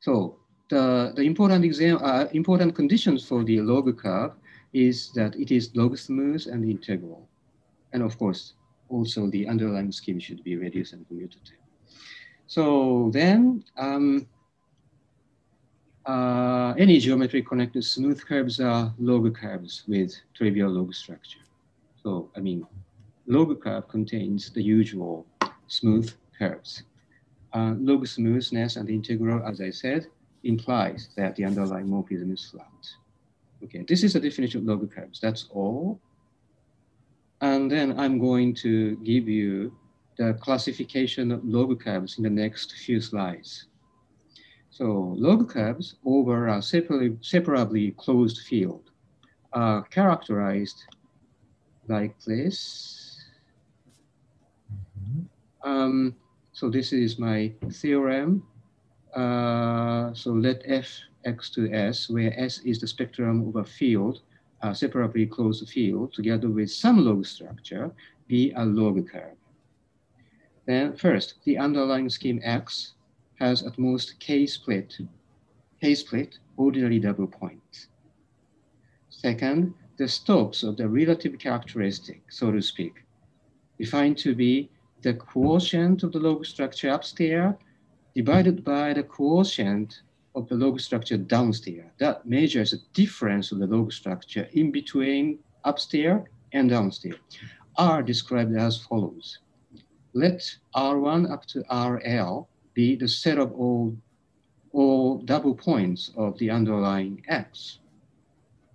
So the, the important, exam, uh, important conditions for the log curve is that it is log smooth and integral. And of course, also the underlying scheme should be reduced and commutative. So then, um, uh, any geometric connected smooth curves are log curves with trivial log structure. So, I mean, log curve contains the usual smooth curves. Uh, log smoothness and integral, as I said, implies that the underlying morphism is flat. Okay, this is a definition of log curves. That's all. And then I'm going to give you the classification of log curves in the next few slides. So log curves over a separably, closed field are characterized like this. Mm-hmm. Um, so this is my theorem uh, so let f x to s, where s is the spectrum of a field, a separably closed field, together with some log structure, be a log curve. Then first, the underlying scheme x has at most k-split, k-split ordinary double points. Second, the stops of the relative characteristic, so to speak, defined to be the quotient of the log structure upstairs divided by the quotient of the log structure downstairs. That measures the difference of the log structure in between upstairs and downstairs. are described as follows. Let R1 up to RL be the set of all, all double points of the underlying X.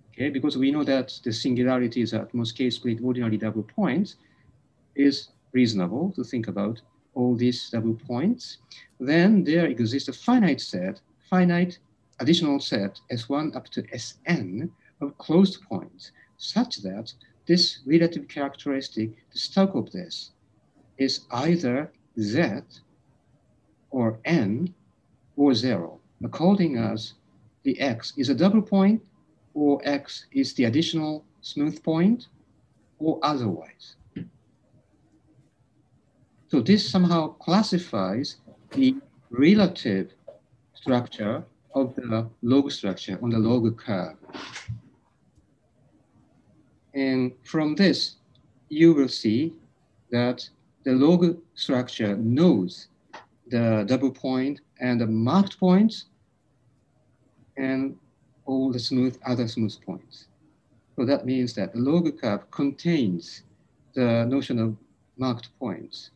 Okay, because we know that the singularity is at most k-split ordinary double points is reasonable to think about all these double points, then there exists a finite set, finite additional set S1 up to Sn of closed points, such that this relative characteristic, the stalk of this, is either Z or N or zero, according as the X is a double point or X is the additional smooth point or otherwise. So this somehow classifies the relative structure of the log structure on the log curve. And from this, you will see that the log structure knows the double point and the marked points and all the smooth other smooth points. So that means that the log curve contains the notion of marked points.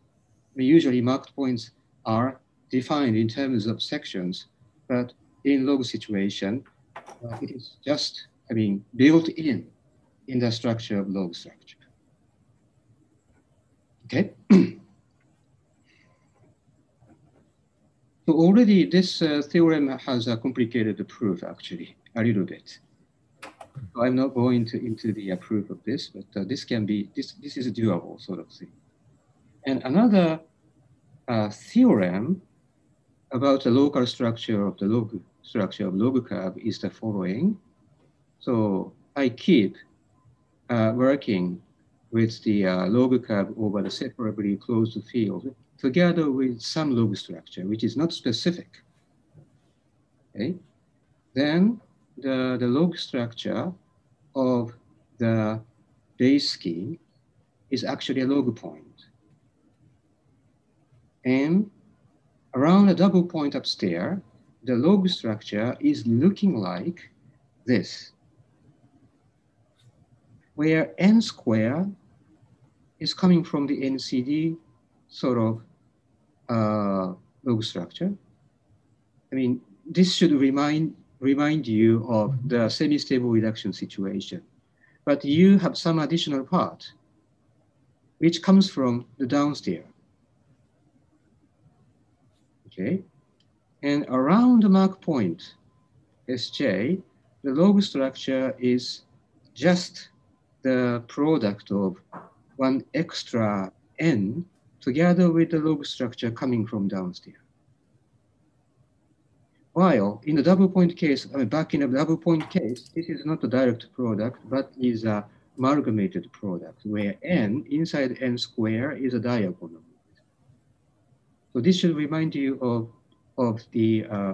I mean, usually marked points are defined in terms of sections, but in log situation, uh, it is just, I mean, built in in the structure of log structure. Okay. so already this uh, theorem has a complicated proof actually, a little bit. So I'm not going to, into the uh, proof of this, but uh, this can be, this, this is a doable sort of thing. And another uh, theorem about the local structure of the log structure of log curve is the following. So I keep uh, working with the uh, log curve over the separably closed field together with some log structure, which is not specific. Okay, then the, the log structure of the base scheme is actually a log point. And around a double point upstairs, the log structure is looking like this, where n square is coming from the NCD sort of uh, log structure. I mean, this should remind remind you of the semi-stable reduction situation. But you have some additional part which comes from the downstairs. Okay, and around the mark point, Sj, the log structure is just the product of one extra n together with the log structure coming from downstairs. While in the double point case, I mean, back in a double point case, this is not a direct product, but is a amalgamated product where n inside n square is a diagonal. So this should remind you of, of the uh,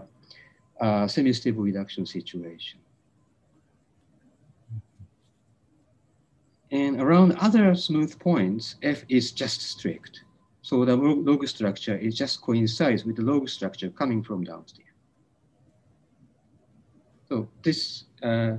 uh, semi-stable reduction situation. And around other smooth points, f is just strict. So the log structure is just coincides with the log structure coming from downstairs. So this, uh,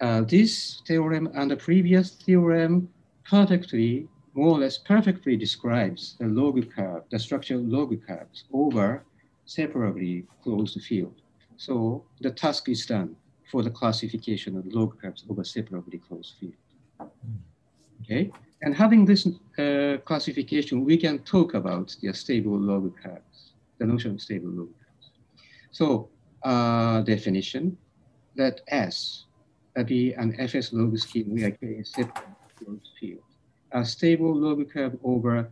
uh, this theorem and the previous theorem perfectly, more or less perfectly describes the log curve, the structure of log curves over separably closed field. So the task is done for the classification of log curves over separably closed field. Okay, and having this uh, classification, we can talk about the stable log curves, the notion of stable log curves. So uh, definition, let S be an fs log scheme where K is separate field. A stable log curve over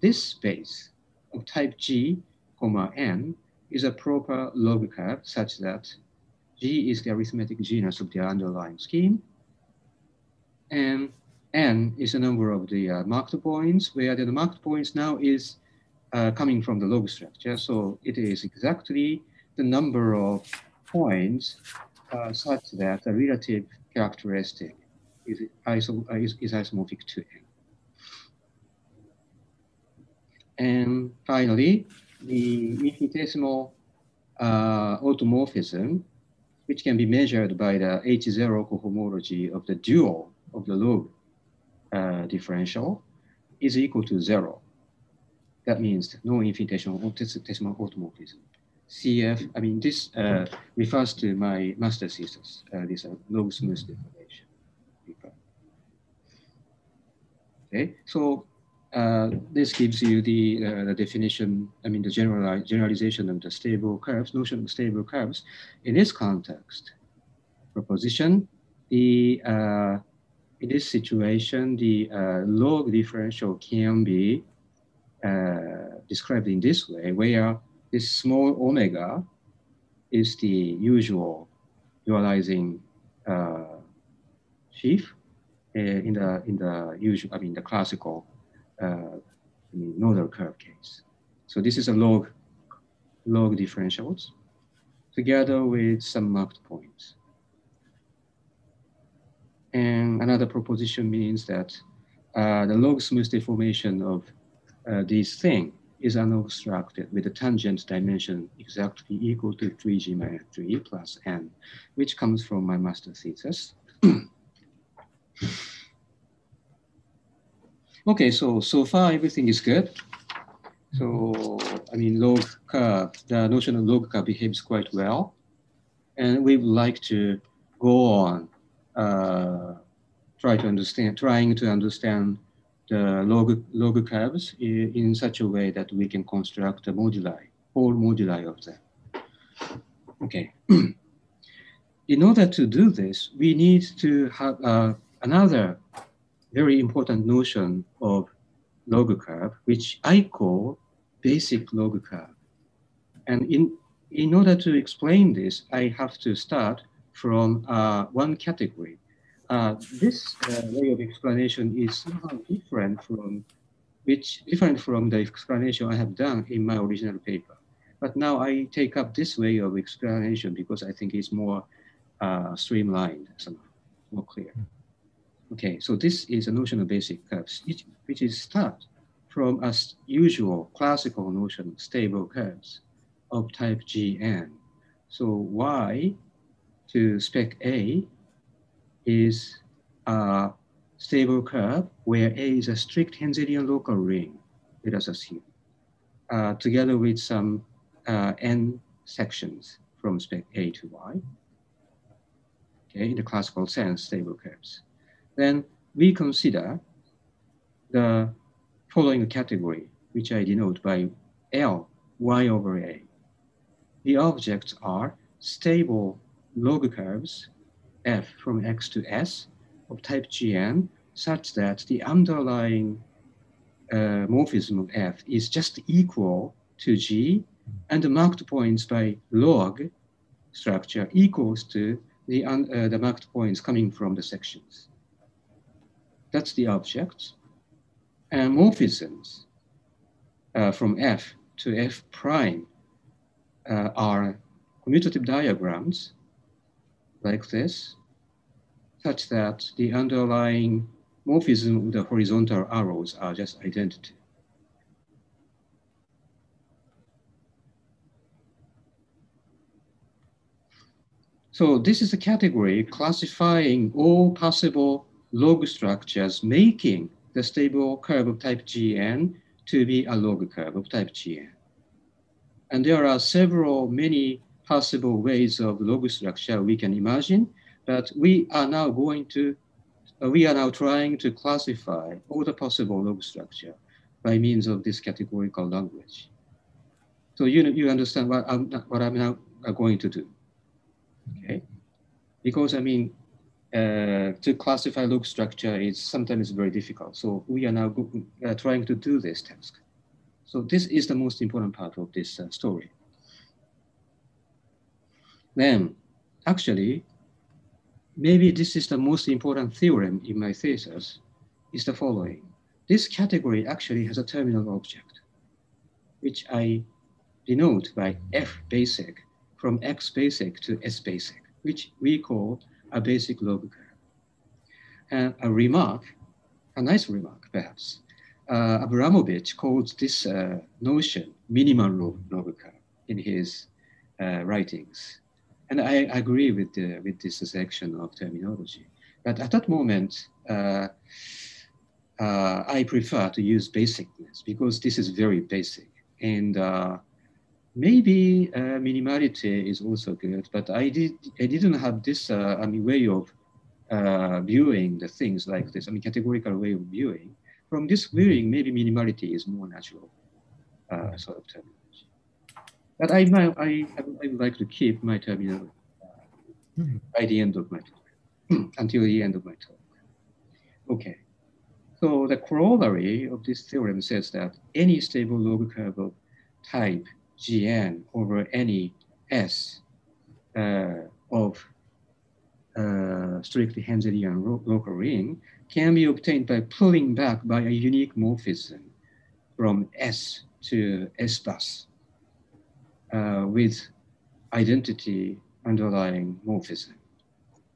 this space of type G, comma n is a proper log curve such that G is the arithmetic genus of the underlying scheme. And n is the number of the uh, marked points, where the marked points now is uh, coming from the log structure. So it is exactly the number of points uh, such that the relative characteristic is, iso uh, is, is isomorphic to n. And finally, the infinitesimal uh, automorphism, which can be measured by the H0 cohomology of the dual of the log uh, differential, is equal to zero. That means no infinitesimal automorphism. CF, I mean, this uh, refers to my master thesis, uh, this uh, smooth deformation. Okay, so uh, this gives you the, uh, the definition, I mean, the general, generalization of the stable curves, notion of stable curves. In this context, proposition, the, uh, in this situation, the uh, log differential can be uh, described in this way, where this small omega is the usual dualizing uh, sheaf uh, in the in the usual I mean the classical uh, nodal curve case. So this is a log log differentials together with some marked points. And another proposition means that uh, the log smooth deformation of uh, this thing is unobstructed with the tangent dimension exactly equal to 3g minus 3 plus n, which comes from my master thesis. Okay, so so far everything is good. So I mean, log curve, the notion of log curve behaves quite well, and we would like to go on uh, try to understand, trying to understand the log log curves in, such a way that we can construct a moduli, whole moduli of them. Okay. in order to do this, we need to have uh, another very important notion of log curve, which I call basic log curve. And in, in order to explain this, I have to start from uh, one category. Uh, this uh, way of explanation is somehow different from which different from the explanation I have done in my original paper. But now I take up this way of explanation because I think it's more uh, streamlined, somehow more clear. Okay, so this is a notion of basic curves, which, is start from a usual classical notion of stable curves of type Gn. So Y to spec A is a stable curve where A is a strict Henselian local ring, let us assume, uh, together with some uh, n sections from spec A to Y, okay, in the classical sense, stable curves then we consider the following category, which I denote by L, y over A. The objects are stable log curves, f from x to s, of type Gn, such that the underlying uh, morphism of f is just equal to g, and the marked points by log structure equals to the, uh, the marked points coming from the sections. That's the object. And morphisms uh, from F to F prime uh, are commutative diagrams like this, such that the underlying morphism of the horizontal arrows are just identity. So this is a category classifying all possible log structures making the stable curve of type Gn to be a log curve of type Gn. And there are several, many possible ways of log structure we can imagine, but we are now going to, uh, we are now trying to classify all the possible log structure by means of this categorical language. So you, you understand what I'm, what I'm now going to do, okay? Because I mean, uh, to classify log structure is sometimes very difficult. So we are now uh, trying to do this task. So this is the most important part of this uh, story. Then, actually, maybe this is the most important theorem in my thesis, is the following. This category actually has a terminal object, which I denote by F basic from X basic to S basic, which we call a basic log curve. And a remark, a nice remark perhaps, uh, Abramovich calls this uh, notion minimal log, curve in his uh, writings. And I agree with, with this section of terminology. But at that moment, uh, uh, I prefer to use basicness because this is very basic. And uh, maybe uh, minimality is also good, but I did I didn't have this uh, I mean way of uh, viewing the things like this. I mean categorical way of viewing. From this viewing, maybe minimality is more natural sort of terminology. But I I, I would like to keep my terminal mm-hmm. by the end of my talk, until the end of my talk. Okay. So the corollary of this theorem says that any stable log curve of type Gn over any S uh, of uh, strictly Henselian local ring can be obtained by pulling back by a unique morphism from S to S bus uh, with identity underlying morphism.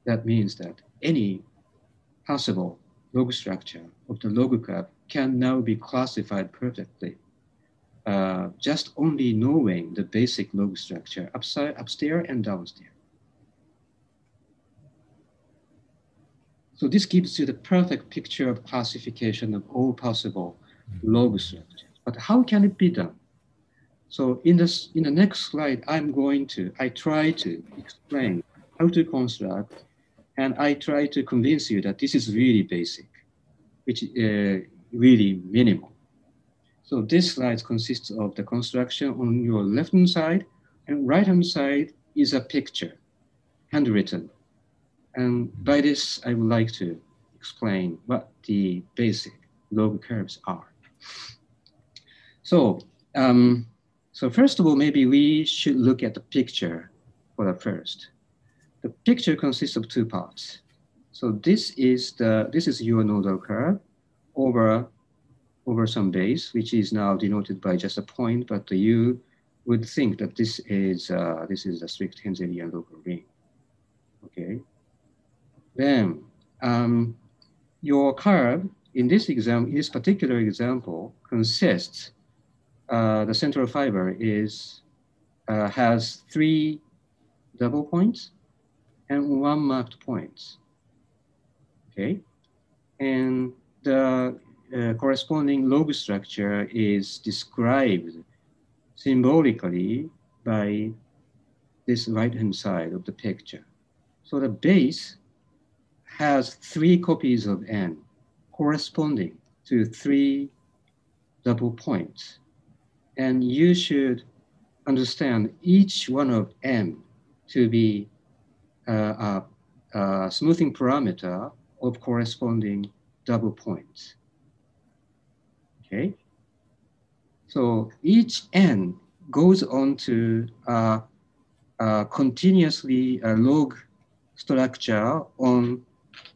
That means that any possible log structure of the log curve can now be classified perfectly uh, just only knowing the basic log structure upside, upstairs and downstairs. So this gives you the perfect picture of classification of all possible log structures. But how can it be done? So in this, in the next slide, I'm going to, I try to explain how to construct, and I try to convince you that this is really basic, which uh, really minimal. So this slide consists of the construction on your left-hand side, and right-hand side is a picture, handwritten. And by this, I would like to explain what the basic log curves are. So, um, so first of all, maybe we should look at the picture for the first. The picture consists of two parts. So this is the this is your nodal curve over over some base, which is now denoted by just a point, but you would think that this is uh, this is a strict Henselian local ring. Okay. Then um, your curve in this example, this particular example consists, uh, the central fiber is, uh, has three double points and one marked point. Okay. And the uh, corresponding log structure is described symbolically by this right-hand side of the picture. So the base has three copies of n corresponding to three double points. And you should understand each one of n to be uh, a, a smoothing parameter of corresponding double points. Okay? So each n goes on to uh, uh, continuously a log structure on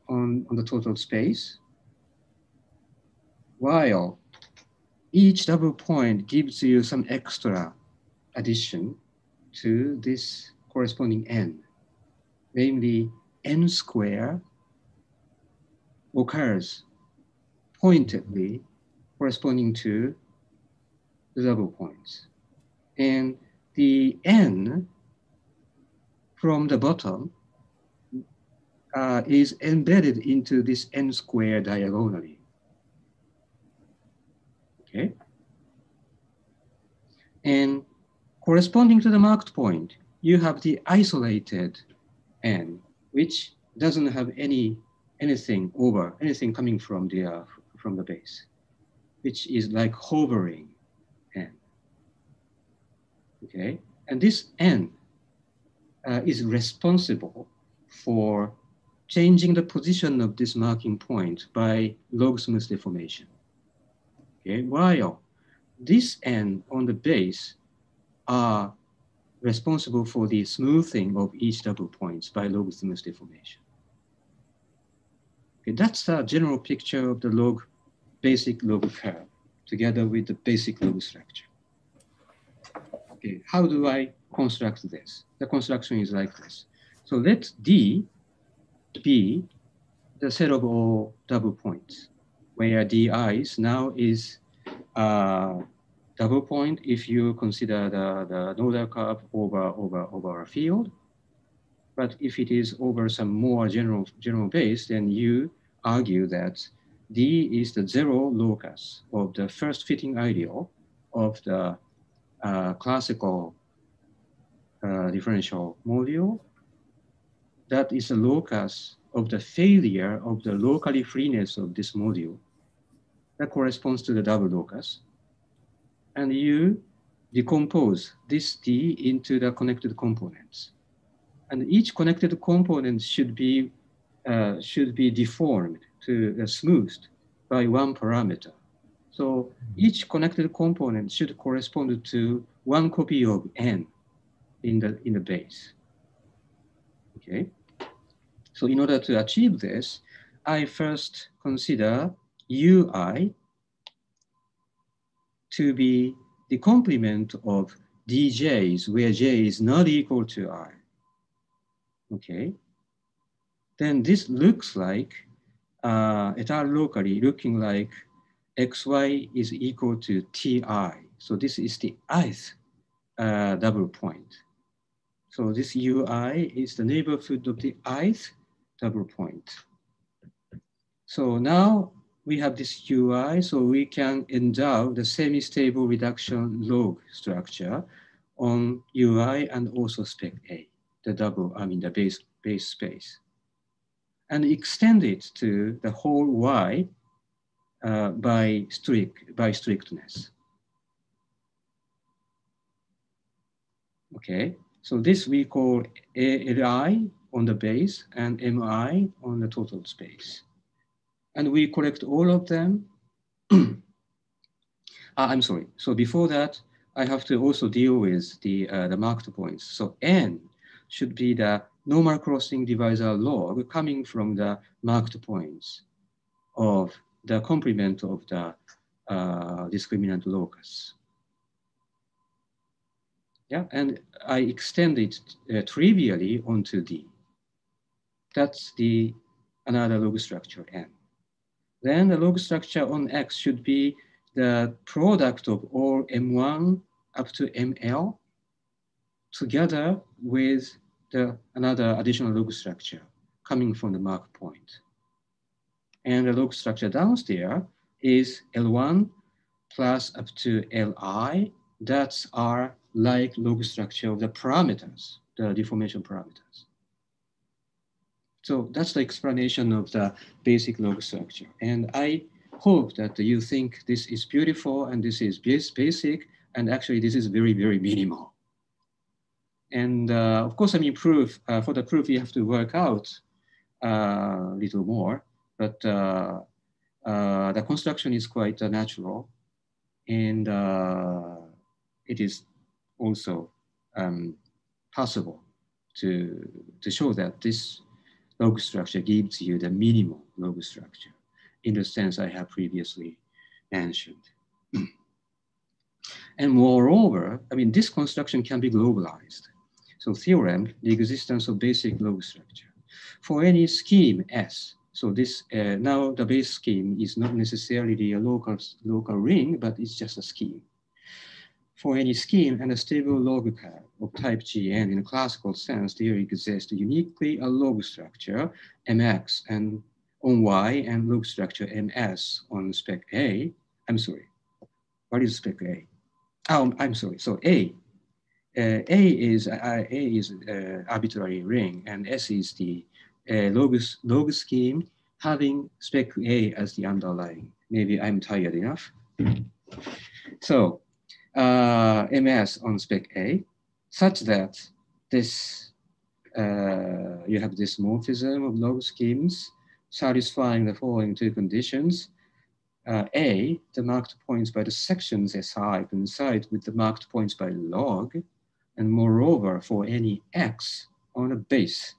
on, on the total space, while each double point gives you some extra addition to this corresponding n, namely n square occurs pointedly corresponding to the double points. And the n from the bottom uh, is embedded into this n square diagonally. Okay. And corresponding to the marked point, you have the isolated n, which doesn't have any anything over, anything coming from the, uh, from the base, which is like hovering n. Okay, and this n uh, is responsible for changing the position of this marking point by log smooth deformation. Okay, while this n on the base are responsible for the smoothing of each double points by log smooth deformation. Okay, that's a general picture of the log, basic log curve together with the basic log structure. Okay, how do I construct this? The construction is like this. So let D be the set of all double points, where di's now is a double point if you consider the, the nodal curve over, over, over a field. But if it is over some more general, general base, then you argue that D is the zero locus of the first fitting ideal of the uh, classical uh, differential module that is a locus of the failure of the locally freeness of this module that corresponds to the double locus. And you decompose this D into the connected components. And each connected component should be, uh, should be deformed to uh, smoothed by one parameter. So each connected component should correspond to one copy of n in the, in the base. Okay. So in order to achieve this, I first consider ui to be the complement of dj's where j is not equal to i. Okay. Then this looks like uh, étale locally looking like xy is equal to ti. So this is the ith uh, double point. So this ui is the neighborhood of the ith double point. So now we have this UI, so we can endow the semi-stable reduction log structure on UI and also spec A, the double, I mean the base, base space. And extend it to the whole Y uh, by, strict, by strictness. Okay, so this we call ALI on the base and MI on the total space. And we collect all of them. ah, I'm sorry. So before that, I have to also deal with the, uh, the marked points. So N should be the normal crossing divisor log coming from the marked points of the complement of the uh, discriminant locus. Yeah, and I extend it uh, trivially onto D. That's the another log structure N. Then the log structure on X should be the product of all M1 up to ML together with the another additional log structure coming from the mark point. And the log structure downstairs is L1 plus up to Li. That's our like log structure of the parameters, the deformation parameters. So that's the explanation of the basic log structure. And I hope that you think this is beautiful and this is basic, and actually this is very, very minimal. And uh, of course, I mean, proof, uh, for the proof, you have to work out uh, a little more, but uh, uh, the construction is quite uh, natural. And it is also um, possible to, to show that this log structure gives you the minimal log structure in the sense I have previously mentioned. and moreover, I mean, this construction can be globalized. So theorem, the existence of basic log structure. For any scheme S, so this, uh, now the base scheme is not necessarily a local, local ring, but it's just a scheme for any scheme and a stable log curve of type Gn in a classical sense, there exists uniquely a log structure mx and on y and log structure ms on spec A. I'm sorry, what is spec A? Oh, I'm sorry, so A. Uh, A is uh, A is uh, arbitrary ring and S is the uh, log, log scheme having spec A as the underlying. Maybe I'm tired enough. So uh, MS on spec A, such that this uh, you have this morphism of log schemes satisfying the following two conditions. Uh, A, the marked points by the sections SI coincide with the marked points by log, and moreover, for any X on a base,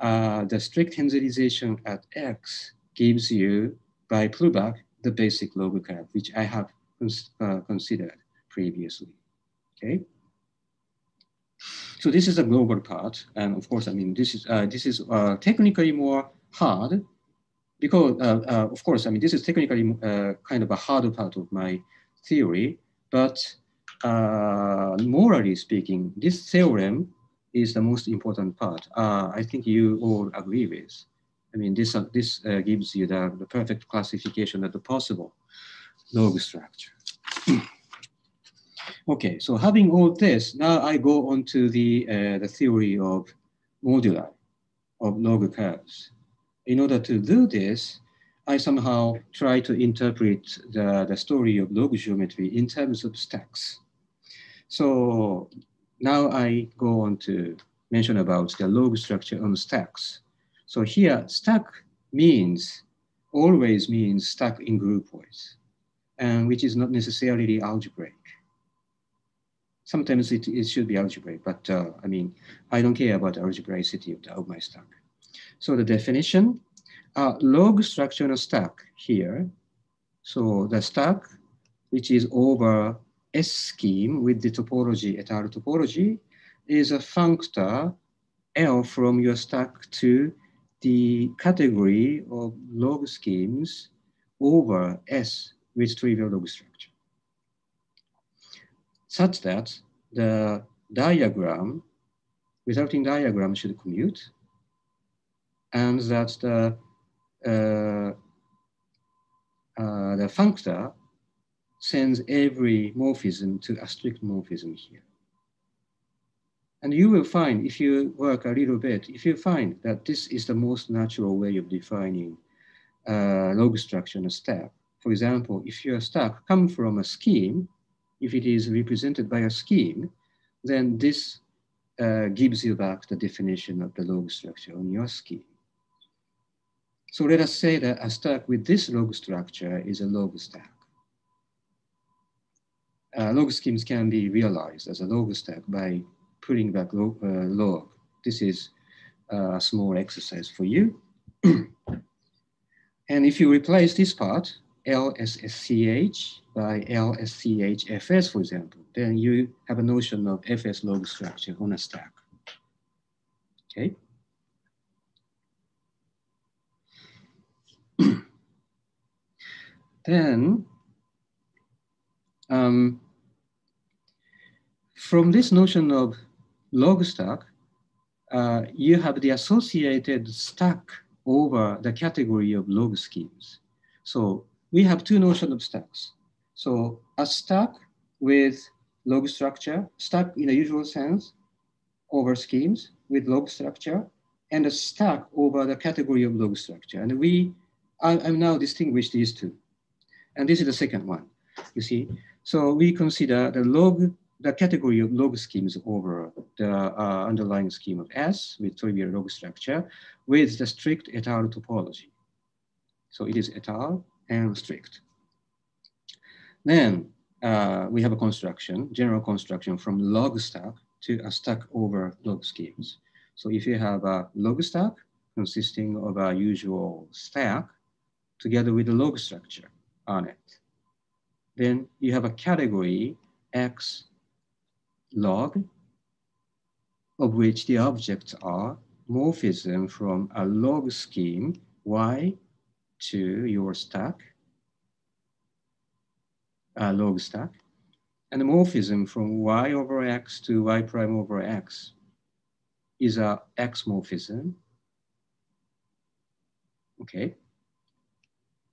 uh, the strict Henselization at X gives you, by pullback, the basic log curve, which I have cons uh, considered previously, okay? So this is a global part, and of course, I mean, this is, uh, this is uh, technically more hard because, uh, uh of course, I mean, this is technically uh, kind of a hard part of my theory, but uh, morally speaking, this theorem is the most important part. I think you all agree with. I mean, this, this gives you the, the perfect classification of the possible log structure. Okay, so having all this, now I go on to the, uh, the theory of moduli, of log curves. In order to do this, I somehow try to interpret the, the story of log geometry in terms of stacks. So now I go on to mention about the log structure on stacks. So here, stack means, always means stack in groupoids, and which is not necessarily algebraic sometimes it, it should be algebraic, but uh, I mean, I don't care about algebraicity of, the, of my stack. So the definition, uh, log structural stack here. So the stack, which is over S scheme with the topology, étale topology, is a functor L from your stack to the category of log schemes over S with trivial log structure such that the diagram, resulting diagram should commute, and that the uh, uh, the functor sends every morphism to a strict morphism here. And you will find, if you work a little bit, if you find that this is the most natural way of defining uh, log structure in a stack. For example, if your stack come from a scheme, if it is represented by a scheme, then this uh, gives you back the definition of the log structure on your scheme. So let us say that a stack with this log structure is a log stack. Uh, log schemes can be realized as a log stack by putting back. Uh, log. This is a small exercise for you. and if you replace this part, LSSCH by LSCHFS, for example, then you have a notion of FS log structure on a stack. Okay. then um, from this notion of log stack, uh, you have the associated stack over the category of log schemes. So we have two notions of stacks. So a stack with log structure, stack in the usual sense, over schemes with log structure, and a stack over the category of log structure. And we, I, am now distinguish these two. And this is the second one, you see. So we consider the log, the category of log schemes over the uh, underlying scheme of S with trivial log structure with the strict étale topology. So it is étale and strict. Then uh, we have a construction, general construction from log stack to a stack over log schemes. So if you have a log stack consisting of a usual stack together with a log structure on it, then you have a category X log of which the objects are morphism from a log scheme Y to your stack, a log stack, and the morphism from Y over X to Y prime over X is a X morphism. Okay.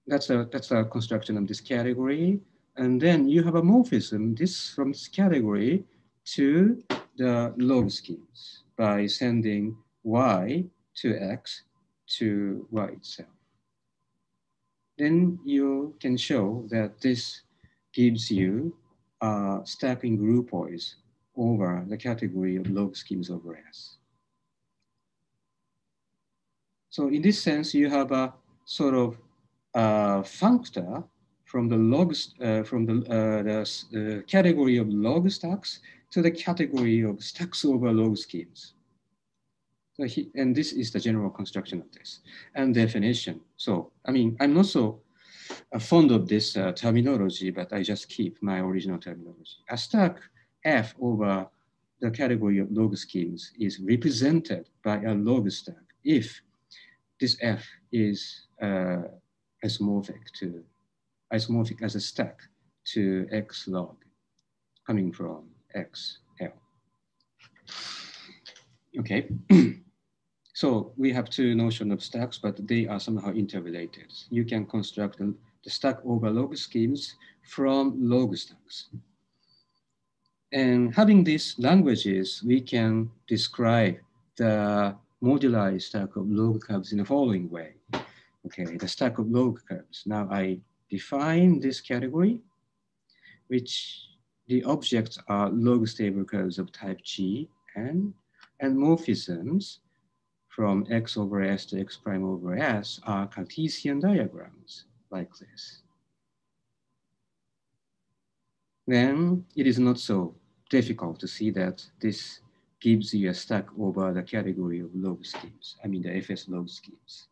That's a, that's a construction of this category. And then you have a morphism this from this category to the log schemes by sending y to x to y itself. Then you can show that this gives you uh, stack in groupoids over the category of log schemes over S. So in this sense, you have a sort of uh, functor from the logs uh, from the, uh, the, the, category of log stacks to the category of stacks over log schemes. So he, and this is the general construction of this and definition. So, I mean, I'm not so uh, fond of this uh, terminology, but I just keep my original terminology. A stack F over the category of log schemes is represented by a log stack if this F is uh, isomorphic to isomorphic as a stack to x log coming from xl. Okay, so we have two notion of stacks, but they are somehow interrelated. You can construct the stack over log schemes from log stacks. And having these languages, we can describe the moduli stack of log curves in the following way. Okay, the stack of log curves. Now I define this category, which the objects are log stable curves of type G and, and morphisms from x over s to x prime over s are Cartesian diagrams like this. Then it is not so difficult to see that this gives you a stack over the category of log schemes, I mean the FS log schemes.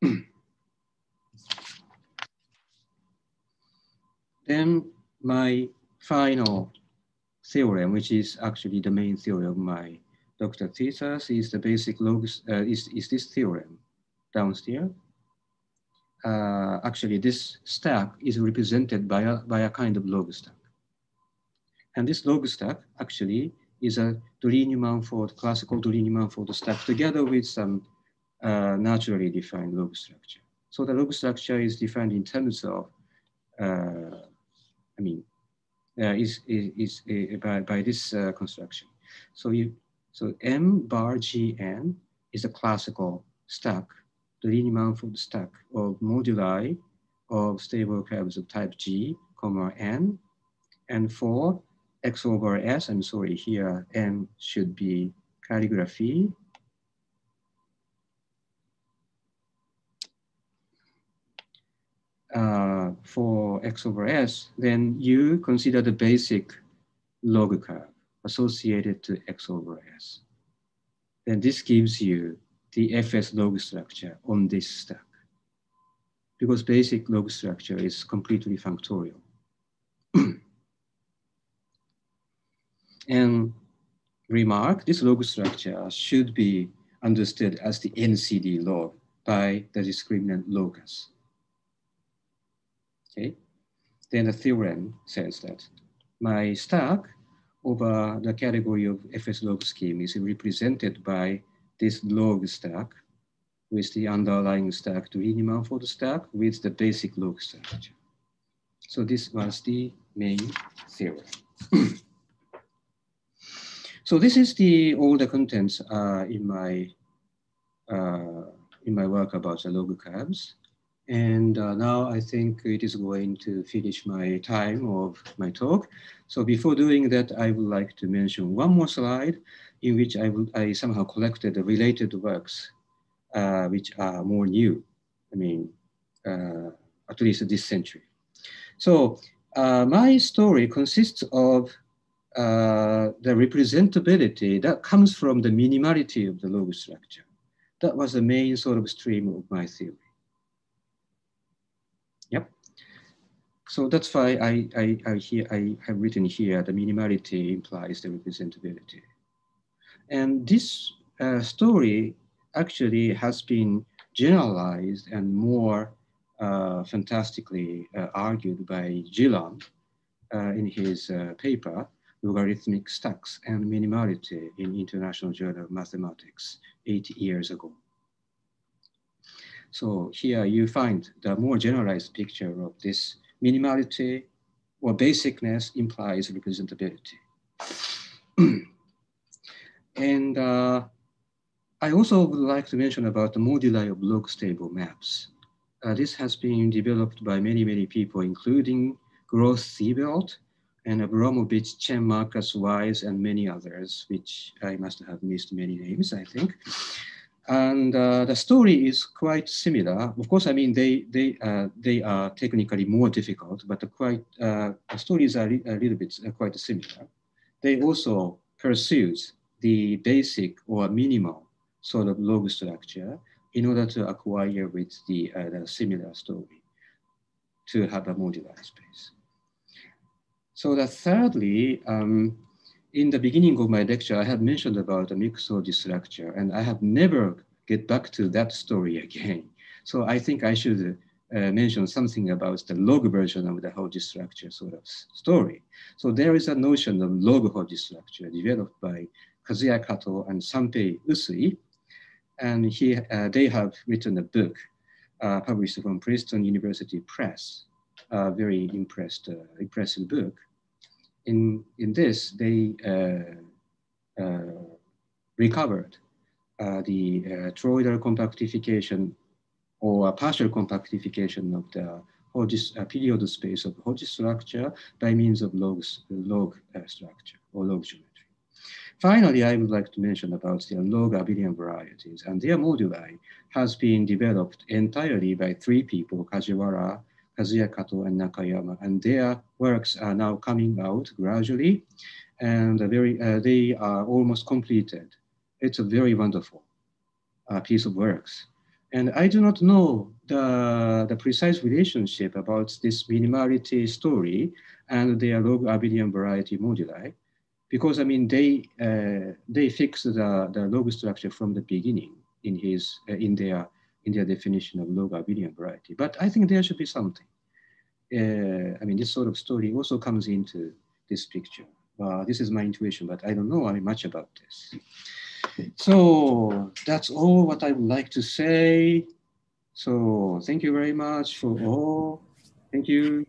then my final theorem, which is actually the main theory of my doctoral thesis, is the basic log, uh, is, is this theorem downstairs. Uh, actually, this stack is represented by a, by a kind of log stack. And this log stack actually is a Deligne-Mumford, classical Deligne-Mumford stack together with some uh, naturally defined log structure. So the log structure is defined in terms of, uh, I mean, uh, is, is, is by, by this uh, construction. So you, so M bar Gn is a classical stack, the Deligne-Mumford stack of moduli of stable curves of type G, comma N, and for X over S, I'm sorry, here N should be calligraphy. Uh, for X over S, then you consider the basic log curve associated to X over S. Then this gives you the FS log structure on this stack because basic log structure is completely functorial. and remark, this log structure should be understood as the NCD log by the discriminant locus. Okay, then the theorem says that my stack over the category of FS log scheme is represented by this log stack with the underlying stack to Deligne-Mumford stack with the basic log structure. So this was the main theorem. So this is the all the contents uh, in my uh, in my work about the log curves. And uh, now I think it is going to finish my time of my talk. So before doing that, I would like to mention one more slide in which I, I somehow collected the related works uh, which are more new. I mean, uh, at least this century. So uh, my story consists of uh, the representability that comes from the minimality of the log structure. That was the main sort of stream of my theory. Yep. So that's why I, I, I, here, I have written here the minimality implies the representability. And this uh, story actually has been generalized and more uh, fantastically uh, argued by Gillam uh, in his uh, paper logarithmic stacks and minimality in International Journal of Mathematics eight years ago. So here you find the more generalized picture of this minimality or basicness implies representability. and uh, I also would like to mention about the moduli of log stable maps. Uh, this has been developed by many, many people, including Gross-Siebert and Abramovich, Chen, Marcus Wise, and many others, which I must have missed many names, I think. And uh, the story is quite similar. Of course, I mean, they, they, uh, they are technically more difficult, but the, quite, uh, the stories are a little bit uh, quite similar. They also pursues the basic or minimal sort of log structure in order to acquire with the, uh, the similar story to have a modular space. So that thirdly, um, in the beginning of my lecture, I have mentioned about the mixed structure, and I have never get back to that story again. So I think I should uh, mention something about the log version of the Hodge structure sort of story. So there is a notion of log Hodge structure developed by Kazuya Kato and Sampei Usui. And he, uh, they have written a book uh, published from Princeton University Press a very impressed, uh, impressive book. In, in this, they uh, uh, recovered the toroidal compactification or partial compactification of the Hodge, uh, period space of Hodge structure by means of log, log uh, structure or log geometry. Finally, I would like to mention about the log abelian varieties and their moduli has been developed entirely by three people, Kajiwara, Kazuya Kato and Nakayama, and their works are now coming out gradually, and very, uh, they are almost completed. It's a very wonderful uh, piece of works. And I do not know the, the precise relationship about this minimality story and their log abelian variety moduli, because I mean, they, uh, they fixed the, the log structure from the beginning in, his, uh, in their in their definition of log abelian variety. But I think there should be something. Uh, I mean, this sort of story also comes into this picture. Uh, this is my intuition, but I don't know much about this. So that's all what I would like to say. So thank you very much for all. Thank you.